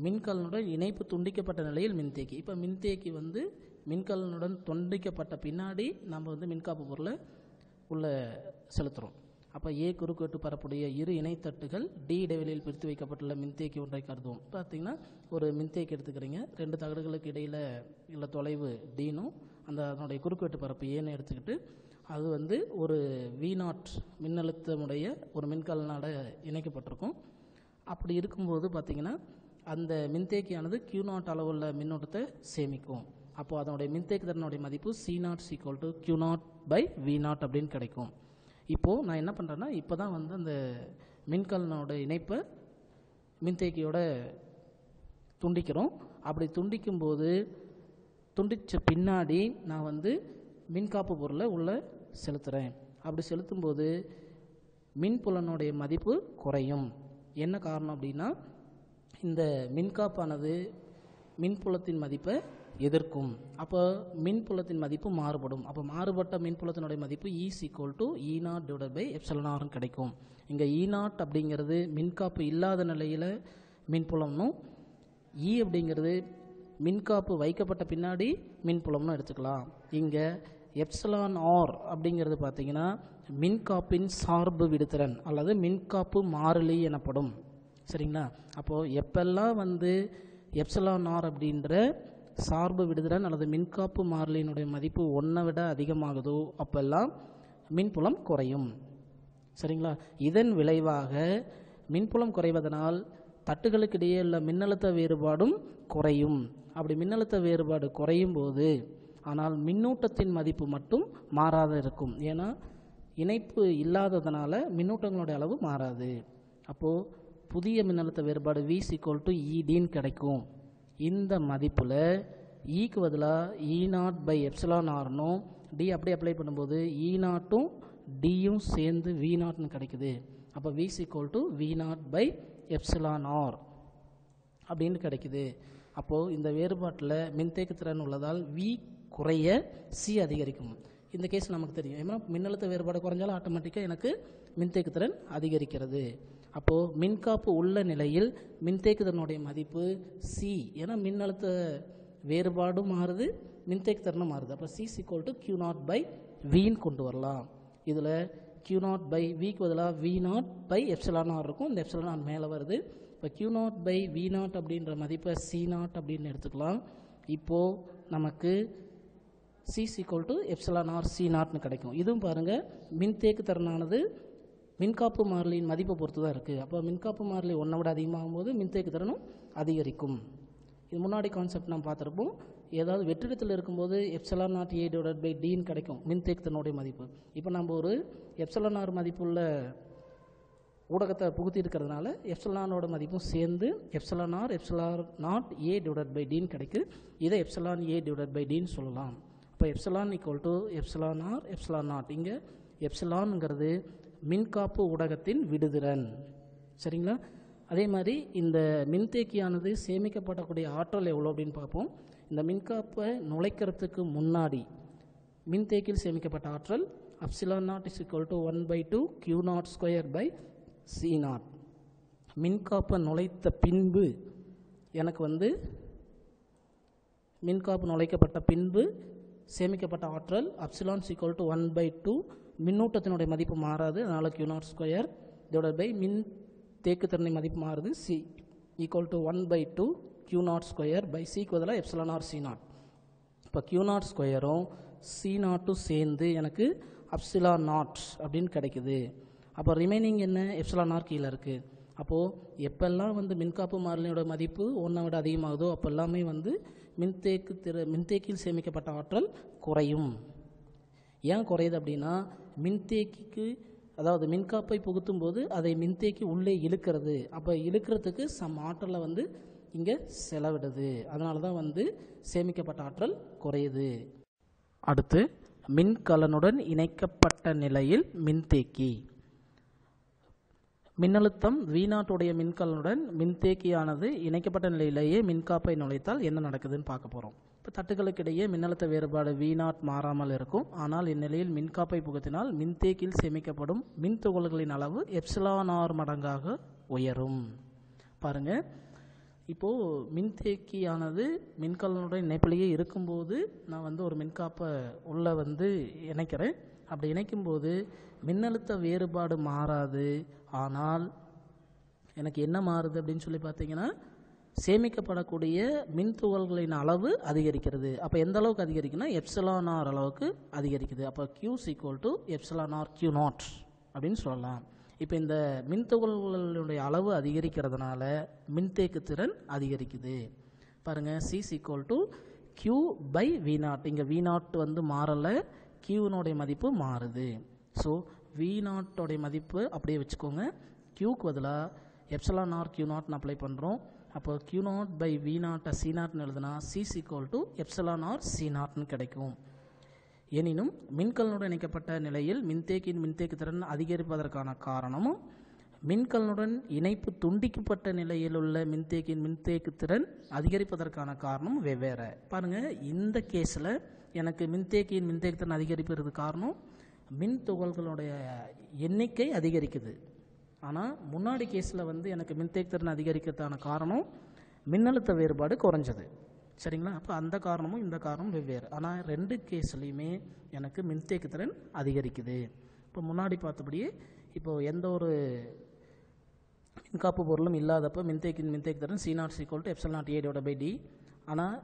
மின்கலனுடன் இணைப்பு துண்டிக்கப்பட்ட நிலையில் மின்தேக்கி இப்போ மின்தேக்கி வந்து மின்கலனுடன் துண்டிக்கப்பட்ட பின்னாடி நம்ம வந்து மின்காப்பு பொருளை உள்ளே செலுத்துகிறோம் அப்போ ஏ குறுக்குவெட்டு பரப்புடைய இரு இணைத்தட்டுகள் டி இடைவெளியில் பிரித்து வைக்கப்பட்டுள்ள மின்தேக்கி ஒன்றை கருதுவோம். பார்த்தீங்கன்னா ஒரு மின்தேக்கி எடுத்துக்கிறீங்க. ரெண்டு தகடுகளுக்கு இடையில் உள்ள தொலைவு டீனும் அந்த அதனுடைய குறுக்குவெட்டு பரப்பு ஏன்னு எடுத்துக்கிட்டு அது வந்து ஒரு வி நாட் மின்னழுத்தமுடைய ஒரு மின்கலனோட இணைக்கப்பட்டிருக்கும். அப்படி இருக்கும்போது பார்த்தீங்கன்னா அந்த மின்தேக்கியானது கியூ நாட் அளவுள்ள மின்னோட்டத்தை சேமிக்கும். அப்போது அதனுடைய மின்தேக்கு திறனுடைய மதிப்பு C naught equal to Q naught by V naught அப்படின்னு கிடைக்கும். இப்போது நான் என்ன பண்ணுறேன்னா இப்போ தான் வந்து அந்த மின்கலனோட இணைப்பை மின்தேக்கியோட துண்டிக்கிறோம். அப்படி துண்டிக்கும்போது துண்டித்த பின்னாடி நான் வந்து மின்காப்பு பொருளை உள்ளே செலுத்துகிறேன் அப்படி செலுத்தும்போது மின்புலனுடைய மதிப்பு குறையும். என்ன காரணம் அப்படின்னா இந்த மின்காப்பானது மின்புலத்தின் மதிப்பை எதிர்க்கும். அப்போ மின்புலத்தின் மதிப்பு மாறுபடும். அப்போ மாறுபட்ட மின்புலத்தினுடைய மதிப்பு is equal to E naught divide by எப்சலனாரும் கிடைக்கும். இங்கே இ நாட் அப்படிங்கிறது மின்காப்பு இல்லாத நிலையில் மின்புலம்னும் இ e அப்படிங்கிறது மின்காப்பு வைக்கப்பட்ட பின்னாடி மின்புலம்னு எடுத்துக்கலாம். இங்கே எப்சலான் ஆர் அப்படிங்கிறது பார்த்தீங்கன்னா மின்காப்பின் சார்பு விடுதிறன் அல்லது மின்காப்பு மாறிலி எனப்படும். சரிங்களா? அப்போது எப்பெல்லாம் வந்து எப்சலான் ஆர் அப்படின்ற சார்பு விடுதிறன் அல்லது மின்காப்பு மாறிலியினுடைய மதிப்பு ஒன்றை விட அதிகமாகுதோ அப்பெல்லாம் மின்புலம் குறையும். சரிங்களா? இதன் விளைவாக மின்புலம் குறைவதனால் தட்டுகளுக்கிடையே உள்ள மின்னழுத்த வேறுபாடும் குறையும். அப்படி மின்னழுத்த வேறுபாடு குறையும் போது ஆனால் மின்னூட்டத்தின் மதிப்பு மட்டும் மாறாத இருக்கும். ஏன்னா இணைப்பு இல்லாததுனால மின்னூட்டங்களுடைய அளவு மாறாது. அப்போது புதிய மின்னழுத்த வேறுபாடு V ஈக்குவல் டு இடின்னு கிடைக்கும். இந்த மதிப்பில் ஈக்கு e பதிலாக E e naught by epsilon ஆர்னும் D அப்படியே அப்ளை பண்ணும்போது e இ நாட்டும் டியும் சேர்ந்து வி நாட்னு கிடைக்குது. அப்போ V equal to V naught by epsilon R அப்படின்னு கிடைக்குது. அப்போது இந்த வேறுபாட்டில் மின்தேக்கு திறன் உள்ளதால் வி குறைய சி அதிகரிக்கும். இந்த கேஸ் நமக்கு தெரியும். ஏன்னா மின்னழுத்த வேறுபாடு குறைஞ்சாலும் ஆட்டோமேட்டிக்காக எனக்கு மின்தேக்கு திறன் அதிகரிக்கிறது. அப்போது மின்காப்பு உள்ள நிலையில் மின்தேக்குதனுடைய மதிப்பு சி ஏன்னா மின்னழுத்த வேறுபாடும் மாறுது மின்தேக்கு மாறுது. அப்போ C equal to Q naught by வின்னு கொண்டு வரலாம். இதில் கியூ நாட் பை விக்கு பதிலாக V naught by epsilon R இருக்கும். இந்த எப்சிலான் ஆர் மேலே வருது. இப்போ Q naught by V naught அப்படின்ற மதிப்பை சி நாட் அப்படின்னு எடுத்துக்கலாம். இப்போது நமக்கு C equal to epsilon R C நாட்னு கிடைக்கும். இதுவும் பாருங்கள் மின்தேக்கு திறனானது மின்காப்பு மாறிலியின் மதிப்பை பொறுத்து தான் இருக்குது அப்போ மின்காப்பு மாறிலி ஒன்றை விட அதிகமாகும் போது மின்தேக்கு திறனும் அதிகரிக்கும். இது முன்னாடி கான்செப்ட் நாம் பார்த்துருப்போம். ஏதாவது வெற்றிடத்தில் இருக்கும்போது epsilon naught A divide by டின்னு கிடைக்கும். மின்தேக்கத்தினுடைய மதிப்பு. இப்போ நம்ம ஒரு எப்சலான் ஆர் மதிப்புள்ள ஊடகத்தை புகுத்தி இருக்கிறதுனால எப்சலானோட மதிப்பும் சேர்ந்து epsilon R epsilon naught A divide by டின்னு கிடைக்கு. இதை எப்சலான் ஏ டிவைட் பை டின்னு சொல்லலாம். அப்போ epsilon equal to epsilon R epsilon naught. இங்கே எப்சலான்ங்கிறது மின்காப்பு ஊடகத்தின் விடுதிறன். சரிங்களா? அதே மாதிரி இந்த மின்தேக்கியானது சேமிக்கப்படக்கூடிய ஆற்றல் எவ்வளோ அப்படின்னு பார்ப்போம். இந்த மின்காப்பை நுழைக்கிறதுக்கு முன்னாடி மின்தேக்கியில் சேமிக்கப்பட்ட ஆற்றல் upsilon naught is equal to one by two Q naught square by C naught மின்காப்பை நுழைத்த பின்பு எனக்கு வந்து மின்காப்பு நுழைக்கப்பட்ட பின்பு சேமிக்கப்பட்ட ஆற்றல் upsilon equal to one by two மின்னூட்டத்தினுடைய மதிப்பு மாறாது. அதனால் கியூ நாட் ஸ்கொயர் இதோட பை மின் தேக்குத்திறனை மதிப்பு மாறுது. C equal to one by two Q naught square by சிக்கு பதிலாக எப்சிலான் ஆர் சி நாட் இப்போ கியூ நாட் ஸ்கொயரும் சி நாட்டும் சேர்ந்து எனக்கு அப்சிலா நாட் அப்படின்னு கிடைக்குது. அப்போ ரிமைனிங் என்ன? எப்சிலான் கீழே இருக்குது அப்போது எப்பெல்லாம் வந்து மின்காப்பு மாறிலியோட மதிப்பு ஒன்றை விட அதிகமாகுதோ அப்போ எல்லாமே வந்து மின்தேக்கு திற மின்தேக்கியில் சேமிக்கப்பட்ட ஆற்றல் குறையும். ஏன் குறையுது அப்படின்னா மின்தேக்கிக்கு அதாவது மின்காப்பை புகுத்தும் போது அதை மின்தேக்கி உள்ளே இழுக்கிறது. அப்போ இழுக்கிறதுக்கு சம் ஆற்றலை வந்து இங்கே செலவிடுது. அதனால தான் வந்து சேமிக்கப்பட்ட ஆற்றல் குறையுது. அடுத்து மின்கலனுடன் இணைக்கப்பட்ட நிலையில் மின்தேக்கி. மின்னழுத்தம் வீணாட்டுடைய மின்கலனுடன் மின்தேக்கியானது இணைக்கப்பட்ட நிலையிலேயே மின்காப்பை நுழைத்தால் என்ன நடக்குதுன்னு பார்க்க போகிறோம் இப்போ தட்டுகளுக்கிடையே மின்னழுத்த வேறுபாடு வீணாட் மாறாமல் இருக்கும். ஆனால் இந்நிலையில் மின்காப்பை புகுத்தினால் மின்தேக்கியில் சேமிக்கப்படும் மின் துகள்களின் அளவு எப்சிலான் மடங்காக உயரும். பாருங்க. இப்போது மின்தேக்கியானது மின்கலனுடைய இணைப்பிலேயே இருக்கும்போது நான் வந்து ஒரு மின்காப்பை உள்ளே வந்து இணைக்கிறேன். அப்படி இணைக்கும்போது மின்னழுத்த வேறுபாடு மாறாது. ஆனால் எனக்கு என்ன மாறுது அப்படின்னு சொல்லி பார்த்தீங்கன்னா சேமிக்கப்படக்கூடிய மின் துகள்களின் அளவு அதிகரிக்கிறது. அப்போ எந்த அளவுக்கு அதிகரிக்குன்னா எப்சலான் ஆர் அளவுக்கு அதிகரிக்குது. அப்போ QS equal to epsilon R Q naught அப்படின்னு சொல்லலாம். இப்போ இந்த மின்துகள்களுடைய அளவு அதிகரிக்கிறதுனால மின்தேக்கு திறன் அதிகரிக்குது. பாருங்கள் C equal to Q by V naught இங்கே வி நாட் வந்து மாறலை கியூனுடைய மதிப்பு மாறுது. ஸோ வி நாட்டோடைய மதிப்பு அப்படியே வச்சுக்கோங்க. க்யூக்கு பதிலாக எப்சலான் ஆர் கியூ நாட்னு அப்ளை பண்ணுறோம் அப்போ கியூ நாட் பை வி நாட்டை சி நாட்னு எழுதுனா C equal to epsilon R C நாட்னு கிடைக்கும். எனினும் மின்கலனுடன் இணைக்கப்பட்ட நிலையில் மின்தேக்கியின் மின்தேக்கு திறன் அதிகரிப்பதற்கான காரணமும் மின்கலனுடன் இணைப்பு துண்டிக்கப்பட்ட நிலையில் உள்ள மின்தேக்கியின் மின்தேக்கு திறன் அதிகரிப்பதற்கான காரணம் வெவ்வேறு. பாருங்கள் இந்த கேஸில் எனக்கு மின்தேக்கியின் மின்தேக்கு திறன் அதிகரிப்பது காரணம் மின் துகள்களுடைய எண்ணிக்கை அதிகரிக்குது. ஆனால் முன்னாடி கேஸில் வந்து எனக்கு மின்தேக்கு திறன் அதிகரிக்கிறதுக்கான காரணம் மின்னழுத்த வேறுபாடு குறைஞ்சது. சரிங்களா? அப்போ அந்த காரணமும் இந்த காரணமும் வெவ்வேறு. ஆனால் ரெண்டு கேஸ்லேயுமே எனக்கு மின்தேக்கு திறன் அதிகரிக்குது. இப்போ முன்னாடி பார்த்தபடியே இப்போது எந்த ஒரு மின்காப்பு பொருளும் இல்லாதப்போ மின்தேக்கின் மின்தேக்கு திறன் C naught equal to epsilon naught ஏடியோட by D ஆனால்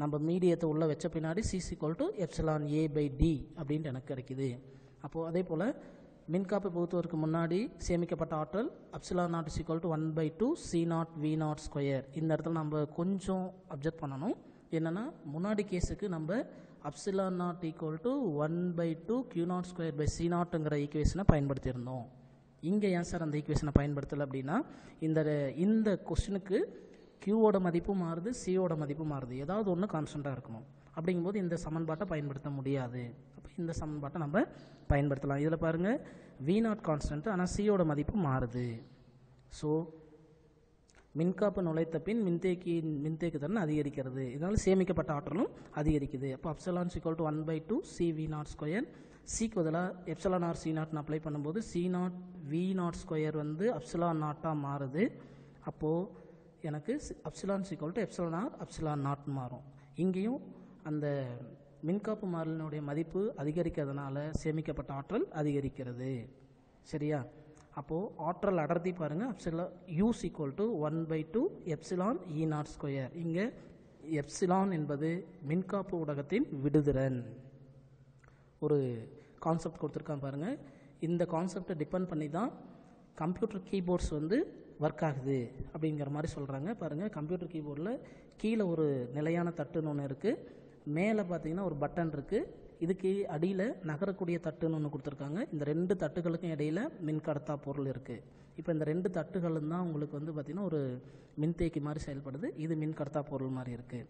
நம்ம மீடியத்தை உள்ளே வச்ச பின்னாடி C equal to epsilon A by D அப்படின்ட்டு எனக்கு கிடைக்கிது. அப்போது அதே போல் மின்காப்பு பொறுத்தவருக்கு முன்னாடி சேமிக்கப்பட்ட ஆற்றல் upsilon naught equal to one by two C naught V naught square இந்த இடத்துல நம்ம கொஞ்சம் அப்சர்வ் பண்ணணும். என்னென்னா முன்னாடி கேஸுக்கு நம்ம upsilon naught equal to one by two Q naught square by C நாட்டுங்கிற ஈக்குவேஷனை பயன்படுத்தியிருந்தோம். இங்கே ஏன் சார் அந்த ஈக்குவேஷனை பயன்படுத்தலை அப்படின்னா இந்த இந்த கொஸ்டினுக்கு கியூவோட மதிப்பும் மாறுது சியோட மதிப்பும் மாறுது. ஏதாவது ஒன்று கான்ஸ்டண்ட்டாக இருக்கணும். அப்படிங்கும்போது இந்த சமன்பாட்டை பயன்படுத்த முடியாது. இந்த சமன்பாட்டை நம்ம பயன்படுத்தலாம். இதில் பாருங்கள் வி நாட் கான்ஸ்டன்ட் ஆனால் சியோட மதிப்பு மாறுது. ஸோ மின்காப்பு நுழைத்த பின் மின்தேக்கியின் மின்தேக்கு திறன் அதிகரிக்கிறது. இதனால் சேமிக்கப்பட்ட ஆற்றலும் அதிகரிக்குது. அப்போ upsilon equal to one by two C V naught square சிக்கு பதிலாக எப்சலான் ஆர் சி நாட்னு அப்ளை பண்ணும்போது C naught V naught square வந்து அப்சலான் நாட்டாக மாறுது. அப்போது எனக்கு upsilon equal to epsilon R upsilon naught மாறும். இங்கேயும் அந்த மின்காப்பு மாறிலினுடைய மதிப்பு அதிகரிக்கிறதுனால சேமிக்கப்பட்ட ஆற்றல் அதிகரிக்கிறது. சரியா? அப்போது ஆற்றல் அடர்த்தி பாருங்கள் upsilon U is equal to one by two epsilon E naught square இங்கே எப்சிலான் என்பது மின்காப்பு ஊடகத்தின் விடுதிறன். ஒரு கான்செப்ட் கொடுத்துருக்கான் பாருங்கள் இந்த கான்செப்டை டிபெண்ட் பண்ணி தான் கம்ப்யூட்டர் கீபோர்ட்ஸ் வந்து ஒர்க் ஆகுது அப்படிங்கிற மாதிரி சொல்கிறாங்க பாருங்கள் கம்ப்யூட்டர் கீபோர்டில் கீழே ஒரு நிலையான தட்டுன்னு ஒன்று இருக்குது மேலே பார்த்தீங்கன்னா ஒரு பட்டன் இருக்குது இதுக்கு அடியில் நகரக்கூடிய தட்டுன்னு ஒன்று கொடுத்துருக்காங்க. இந்த ரெண்டு தட்டுகளுக்கும் இடையில் மின்கடத்தா பொருள் இருக்குது இப்போ இந்த ரெண்டு தட்டுகளும் தான் உங்களுக்கு வந்து பார்த்திங்கன்னா ஒரு மின்தேக்கி மாதிரி செயல்படுது. இது மின்கடத்தா பொருள் மாதிரி இருக்குது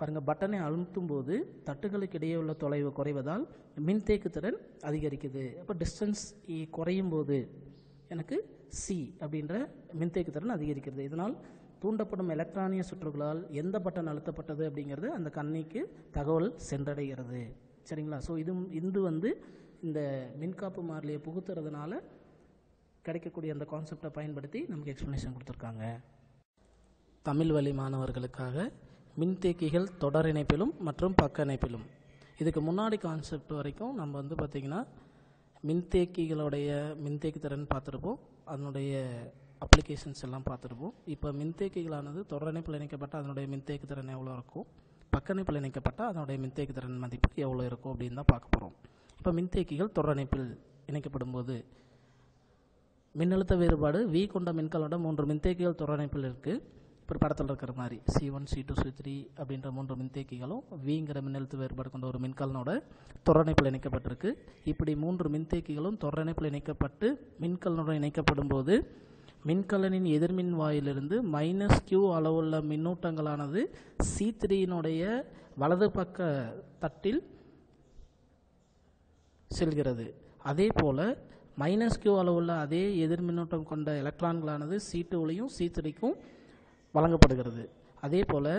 பாருங்கள் பட்டனை அழுத்தும் போது தட்டுகளுக்கு இடையே உள்ள தொலைவு குறைவதால் மின்தேக்கு திறன் அதிகரிக்குது. அப்போ டிஸ்டன்ஸ் குறையும் போது எனக்கு சி அப்படின்ற மின்தேக்கு திறன் அதிகரிக்கிறது. இதனால் தூண்டப்படும் எலக்ட்ரானிய சுற்றுகளால் எந்த பட்டன் அழுத்தப்பட்டது அப்படிங்கிறது அந்த கண்ணிக்கு தகவல் சென்றடைகிறது. சரிங்களா? ஸோ இது இந்து வந்து இந்த மின்காப்பு மாறிலியை புகுத்துறதுனால கிடைக்கக்கூடிய அந்த கான்செப்டை பயன்படுத்தி நமக்கு எக்ஸ்ப்ளனேஷன் கொடுத்துருக்காங்க. தமிழ் வழி மாணவர்களுக்காக மின்தேக்கிகள் தொடர் இணைப்பிலும் மற்றும் பக்க இணைப்பிலும். இதுக்கு முன்னாடி கான்செப்ட் வரைக்கும் நம்ம வந்து பார்த்திங்கன்னா மின்தேக்கிகளுடைய மின்தேக்கி திறன் பார்த்துருப்போம். அதனுடைய அப்ளிகேஷன்ஸ் எல்லாம் பார்த்துருப்போம். இப்போ மின்தேக்கிகளானது தொடரணைப்பில் இணைக்கப்பட்ட அதனுடைய மின்தேக்கு திறன் எவ்வளோ இருக்கும்? பக்கணைப்பில் இணைக்கப்பட்ட அதனுடைய மின்தேக்கு திறன் மதிப்பு எவ்வளோ இருக்கும் அப்படின்னு தான் பார்க்க போகிறோம் இப்போ மின்தேக்கிகள் தொடரணைப்பில் இணைக்கப்படும் போது மின்னழுத்த வேறுபாடு வி கொண்ட மின்கலோட மூன்று மின்தேக்கிகள் தொடரணைப்பில் இருக்குது இப்போ படத்தில் இருக்கிற மாதிரி C one C two C three அப்படின்ற மூன்று மின்தேக்கிகளும் விங்கிற மின்னழுத்த வேறுபாடு கொண்ட ஒரு மின்கலனோட தொடரணைப்பில் இணைக்கப்பட்டிருக்கு. இப்படி மூன்று மின்தேக்கிகளும் தொடரணைப்பில் இணைக்கப்பட்டு மின்கலனுடன் இணைக்கப்படும் போது மின்கலனின் எதிர்மின் வாயிலிருந்து மைனஸ் கியூ அளவுள்ள மின்னூட்டங்களானது சி த்ரீயினுடைய வலது பக்க தட்டில் செல்கிறது. அதே போல் மைனஸ் கியூ அளவுள்ள அதே எதிர்மின்னூட்டம் கொண்ட எலக்ட்ரான்களானது சி டூலையும் சி த்ரீக்கும் வழங்கப்படுகிறது. அதே போல்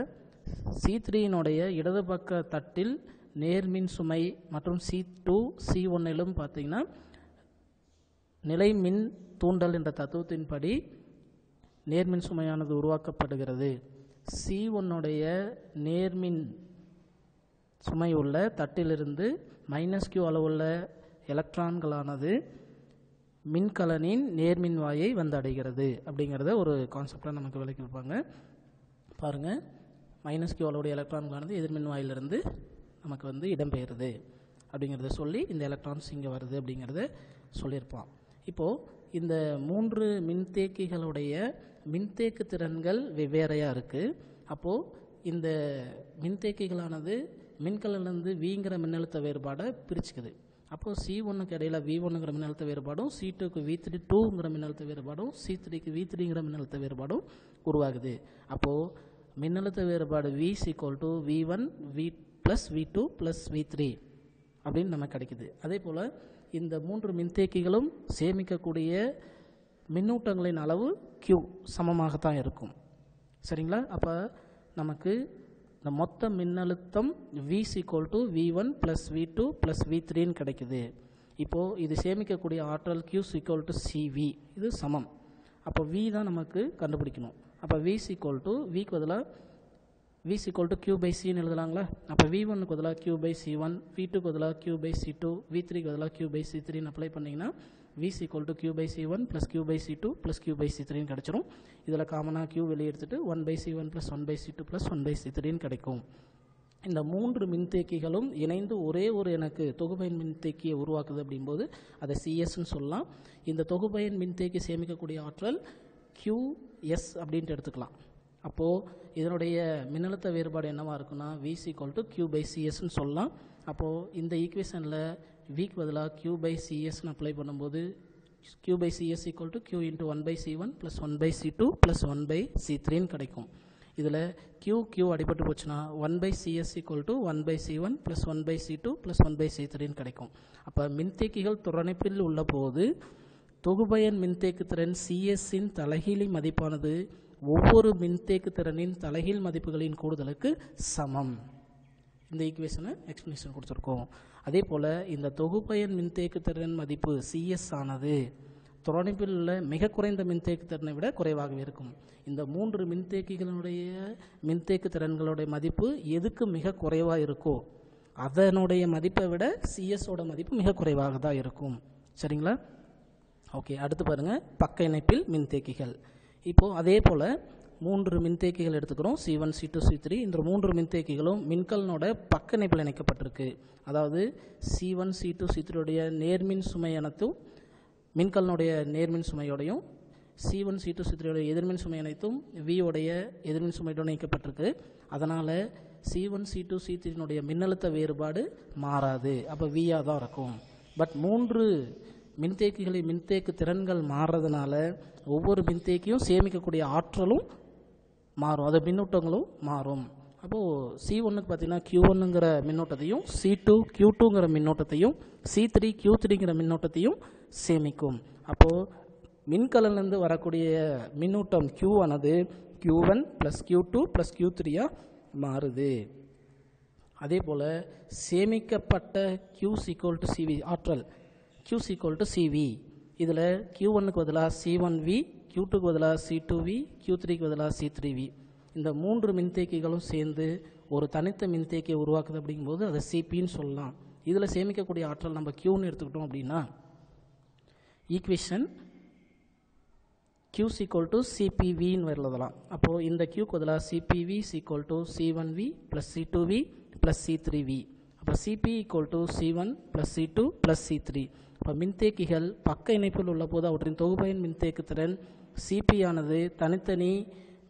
சி த்ரீயினுடைய இடது பக்க தட்டில் நேர்மின் சுமை மற்றும் சி டூ சி ஒன்னிலும் பார்த்தீங்கன்னா நிலை மின் தூண்டல் என்ற தத்துவத்தின்படி நேர்மின் சுமையானது உருவாக்கப்படுகிறது. சி ஒன்னுடைய நேர்மின் சுமை உள்ள தட்டிலிருந்து மைனஸ் கியூ அளவுள்ள எலக்ட்ரான்களானது மின்கலனின் நேர்மின் வாயை வந்தடைகிறது. அப்படிங்கிறத ஒரு கான்செப்டாக நமக்கு விளக்கி வைப்பாங்க. பாருங்கள் மைனஸ் கியூ அளவுடைய எலக்ட்ரான்களானது எதிர்மின் வாயிலிருந்து நமக்கு வந்து இடம்பெயருது. அப்படிங்கிறத சொல்லி இந்த எலக்ட்ரான்ஸ் இங்கே வருது அப்படிங்கிறத சொல்லியிருப்பான். இப்போது இந்த மூன்று மின்தேக்கிகளுடைய மின்தேக்கு திறன்கள் வெவ்வேறையாக இருக்குது அப்போது இந்த மின்தேக்கிகளானது மின்கலனிலிருந்து வீங்கிற மின்னழுத்த வேறுபாடை பிரிச்சுக்குது. அப்போ சி ஒன்னுக்கு இடையில் வி ஒன்றுங்கிற மின்னழுத்த வேறுபாடும் சி டூக்கு வி த்ரீ டூங்கிற மின்னழுத்த வேறுபாடும் சி த்ரீக்கு வி த்ரீங்கிற மின்னழுத்த வேறுபாடும் உருவாகுது. அப்போது மின்னழுத்த வேறுபாடு V equal to V one V plus V two plus V three அப்படின்னு நமக்கு கிடைக்குது. அதே போல் இந்த மூன்று மின்தேக்கிகளும் சேமிக்கக்கூடிய மின்னூட்டங்களின் அளவு Q சமமாகத்தான் இருக்கும். சரிங்களா? அப்போ நமக்கு இந்த மொத்த மின்னழுத்தம் V equal to V one plus V two plus V த்ரீன்னு கிடைக்குது. இப்போது இது சேமிக்கக்கூடிய ஆற்றல் Q சீக்வல் டு சிவி இது சமம். அப்போ வி தான் நமக்கு கண்டுபிடிக்கணும். அப்போ V சீக்வல் டு விக்கு பதிலாக v is equal to q by எழுதலாங்களா அப்போ வி ஒன்னுக்கு பதிலாக q by C one V டூக்கு பதிலாக q by C two V த்ரீக்கு பதிலாக கியூ பை சி த்ரீன்னு அப்ளை பண்ணிங்கன்னா v is equal to q C one plus q by C two plus q by C த்ரீன்னு கிடச்சிரும் இதில் காமனாக q வெளியே எடுத்துட்டு one by C one plus one by C two plus one by C த்ரீன்னு கிடைக்கும் இந்த மூன்று மின்தேக்கிகளும் இணைந்து ஒரே ஒரு எனக்கு தொகுபயன் மின்தேக்கியை உருவாக்குது அப்படிங்கும்போது அதை சிஎஸ்ன்னு சொல்லலாம் இந்த தொகுபயன் மின்தேக்கி சேமிக்கக்கூடிய ஆற்றல் QS அப்படின்ட்டு எடுத்துக்கலாம் அப்போது இதனுடைய மின்னழுத்த வேறுபாடு என்னவாக இருக்குன்னா V is equal to Q by சிஎஸ்ன்னு சொல்லலாம். அப்போது இந்த ஈக்குவேஷனில் விக்கு பதிலாக கியூ பை சிஎஸ்ன்னு அப்ளை பண்ணும்போது Q by CS equal to Q into one by C one plus one by C two plus one by C த்ரீன்னு கிடைக்கும். இதில் கியூ கியூ அடிபட்டு போச்சுன்னா one by CS equal to one by C one plus one by C two plus one by C த்ரீன்னு கிடைக்கும். அப்போ மின்தேக்கிகள் துறணைப்பில் உள்ள போது தொகுபயன் மின்தேக்கு திறன் சிஎஸ்ஸின் தலைகீழி மதிப்பானது ஒவ்வொரு மின்தேக்கு திறனின் தலைகீழ் மதிப்புகளின் கூடுதலுக்கு சமம். இந்த ஈக்குவேஷனை எக்ஸ்பிளேஷன் கொடுத்துருக்கோம். அதே போல் இந்த தொகுப்பயன் மின்தேக்கு திறன் மதிப்பு சிஎஸ் ஆனது துறணிப்பில் உள்ள மிக குறைந்த மின்தேக்கு திறனை விட குறைவாகவே இருக்கும். இந்த மூன்று மின்தேக்கிகளுடைய மின்தேக்கு திறன்களுடைய மதிப்பு எதுக்கு மிக குறைவாக இருக்கோ அதனுடைய மதிப்பை விட சிஎஸோட மதிப்பு மிக குறைவாக தான் இருக்கும். சரிங்களா? ஓகே அடுத்து பாருங்கள் பக்க இணைப்பில் மின்தேக்கிகள். இப்போது அதே போல் மூன்று மின்தேக்கிகள் எடுத்துக்கிறோம். C one C two C three இந்த மூன்று மின்தேக்கிகளும் மின்கலனோட பக்க இணைப்பில் இணைக்கப்பட்டிருக்கு. அதாவது C one C two C த்ரீடைய நேர்மின் சுமை அனைத்தும் மின்கலனுடைய நேர்மின் சுமையோடையும் C one C two C த்ரீயோட எதிர்மின் சுமை அனைத்தும் வியோடைய எதிர்மின் சுமையோடு இணைக்கப்பட்டிருக்கு. அதனால் C one C two C த்ரீனுடைய மின்னழுத்த வேறுபாடு மாறாது. அப்போ வியாக தான் இருக்கும். பட் மூன்று மின்தேக்கிகளின் மின்தேக்கு திறன்கள் மாறுறதுனால ஒவ்வொரு மின்தேக்கியும் சேமிக்கக்கூடிய ஆற்றலும் மாறும். அது மின்னூட்டங்களும் மாறும். அப்போது சி ஒன்றுக்கு பார்த்தீங்கன்னா கியூ ஒன்னுங்கிற மின்னோட்டத்தையும் சி டூ கியூ டூங்கிற மின்னோட்டத்தையும் சி த்ரீ கியூ த்ரீங்கிற மின்னோட்டத்தையும் சேமிக்கும். அப்போது மின்கலன்லேருந்து வரக்கூடிய மின்னூட்டம் கியூ ஆனது Q one plus Q two plus Q த்ரீயாக மாறுது. அதே போல் சேமிக்கப்பட்ட Q is equal to CV ஆற்றல். Q ஈக்குவல் டு சிவி இதில் க்யூ ஒன்னுக்கு பதிலாக சி ஒன் வி க்யூ டூக்கு பதிலாக சி டூ வி க்யூ த்ரீக்கு பதிலாக சி த்ரீ வி இந்த மூன்று மின்தேக்கிகளும் சேர்ந்து ஒரு தனித்த மின்தேக்கியை உருவாக்குது அப்படிங்கும்போது அதை சிபின்னு சொல்லலாம். இதில் சேமிக்கக்கூடிய ஆற்றல் நம்ம க்யூன்னு எடுத்துக்கிட்டோம் அப்படின்னா equation Q is equal to சிபிவின்னு எழுதலாம். அப்போது இந்த க்யூக்கு பதிலாக CPV is equal to C one V plus C two V plus C three V அப்போ CP equal to C one plus C two plus C three இப்போ மின்தேக்கிகள் பக்க இணைப்பில் உள்ள போது அவற்றின் தொகுபயன் மின்தேக்கு திறன் சிபி ஆனது தனித்தனி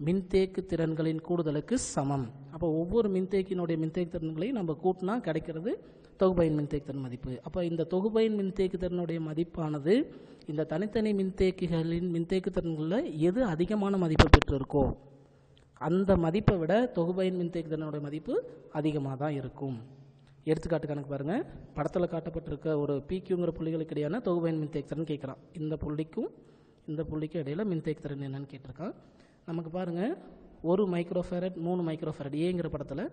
மின்தேக்கு திறன்களின் கூடுதலுக்கு சமம். அப்போ ஒவ்வொரு மின்தேக்கினுடைய மின்தேக்கு திறன்களையும் நம்ம கூட்டினா கிடைக்கிறது தொகுபயன் மின்தேக்கு திறன் மதிப்பு. அப்போ இந்த தொகுபயன் மின்தேக்கு திறனுடைய மதிப்பானது இந்த தனித்தனி மின்தேக்கிகளின் மின்தேக்கு திறன்களில் எது அதிகமான மதிப்பு பெற்றிருக்கோ அந்த மதிப்பை விட தொகுபயன் மின்தேக்கு திறனுடைய மதிப்பு அதிகமாக தான் இருக்கும். எடுத்துக்காட்டு கணக்கு பாருங்கள் படத்தில் காட்டப்பட்டிருக்க ஒரு பிக்யூங்கிற புள்ளிகளுக்கு இடையான தொகுபயன் மின்தேக்கத்திறன் கேட்குறான். இந்த புள்ளிக்கும் இந்த புள்ளிக்கும் இடையில மின்தேக்கத்திறன் என்னன்னு கேட்டிருக்கான். நமக்கு பாருங்கள் ஒரு மைக்ரோஃபேரட் மூணு மைக்ரோஃபேரட் ஏங்கிற படத்தில்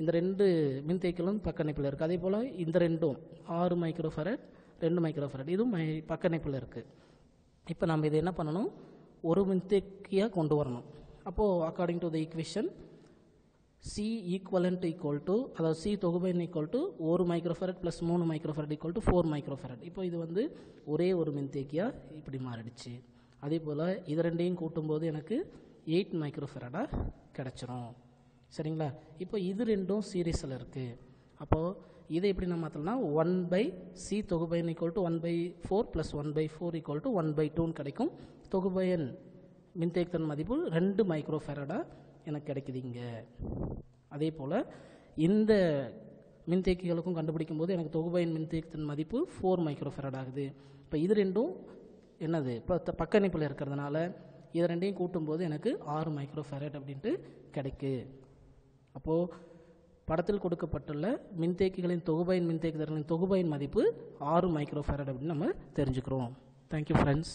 இந்த ரெண்டு மின்தேக்கிகளும் பக்கணைப்பில் இருக்குது அதே போல் இந்த ரெண்டும் ஆறு மைக்ரோஃபேரட் ரெண்டு மைக்ரோஃபேரட் இதுவும் மை பக்கணைப்பில் இருக்குது இப்போ நம்ம இதை என்ன பண்ணணும்? ஒரு மின்தேக்கியாக கொண்டு வரணும். அப்போது according to the equation C equivalent equal to அதாவது சி தொகுபயன் ஈக்குவல் டு ஒரு மைக்ரோஃபரட் ப்ளஸ் மூணு microfarad equal to four microfarad இப்போ இது வந்து ஒரே ஒரு மின்தேக்கியாக இப்படி மாறிடுச்சு. அதே போல் இது ரெண்டையும் கூட்டும்போது எனக்கு எயிட் மைக்ரோஃபரடாக கிடச்சிரும். சரிங்களா? இப்போ இது ரெண்டும் சீரீஸில் இருக்குது அப்போது இதை எப்படி நம்ம மாற்றலாம்னா one by C தொகுபயன் equal to one by four plus one by four equal to one by டூன்னு கிடைக்கும். தொகுபயன் மின்தேக்குத்தன் மதிப்பு ரெண்டு மைக்ரோஃபேரடாக எனக்கு கிடைக்குது இங்கே அதே போல் இந்த மின்தேக்கிகளுக்கும் கண்டுபிடிக்கும் போது எனக்கு தொகுபயன் மின்தேக்கத்தின் மதிப்பு ஃபோர் மைக்ரோஃபெரட் ஆகுது. இப்போ இது ரெண்டும் என்னது? இப்போ பக்க இணைப்பில் இருக்கிறதுனால இது ரெண்டையும் கூட்டும்போது எனக்கு ஆறு மைக்ரோஃபெரட் அப்படின்ட்டு கிடைக்கு. அப்போது படத்தில் கொடுக்கப்பட்டுள்ள மின்தேக்கிகளின் தொகுபயன் மின்தேக்குதர்களின் தொகுபயன் மதிப்பு ஆறு மைக்ரோஃபெரட் அப்படின்னு நம்ம தெரிஞ்சுக்கிறோம். Thank you friends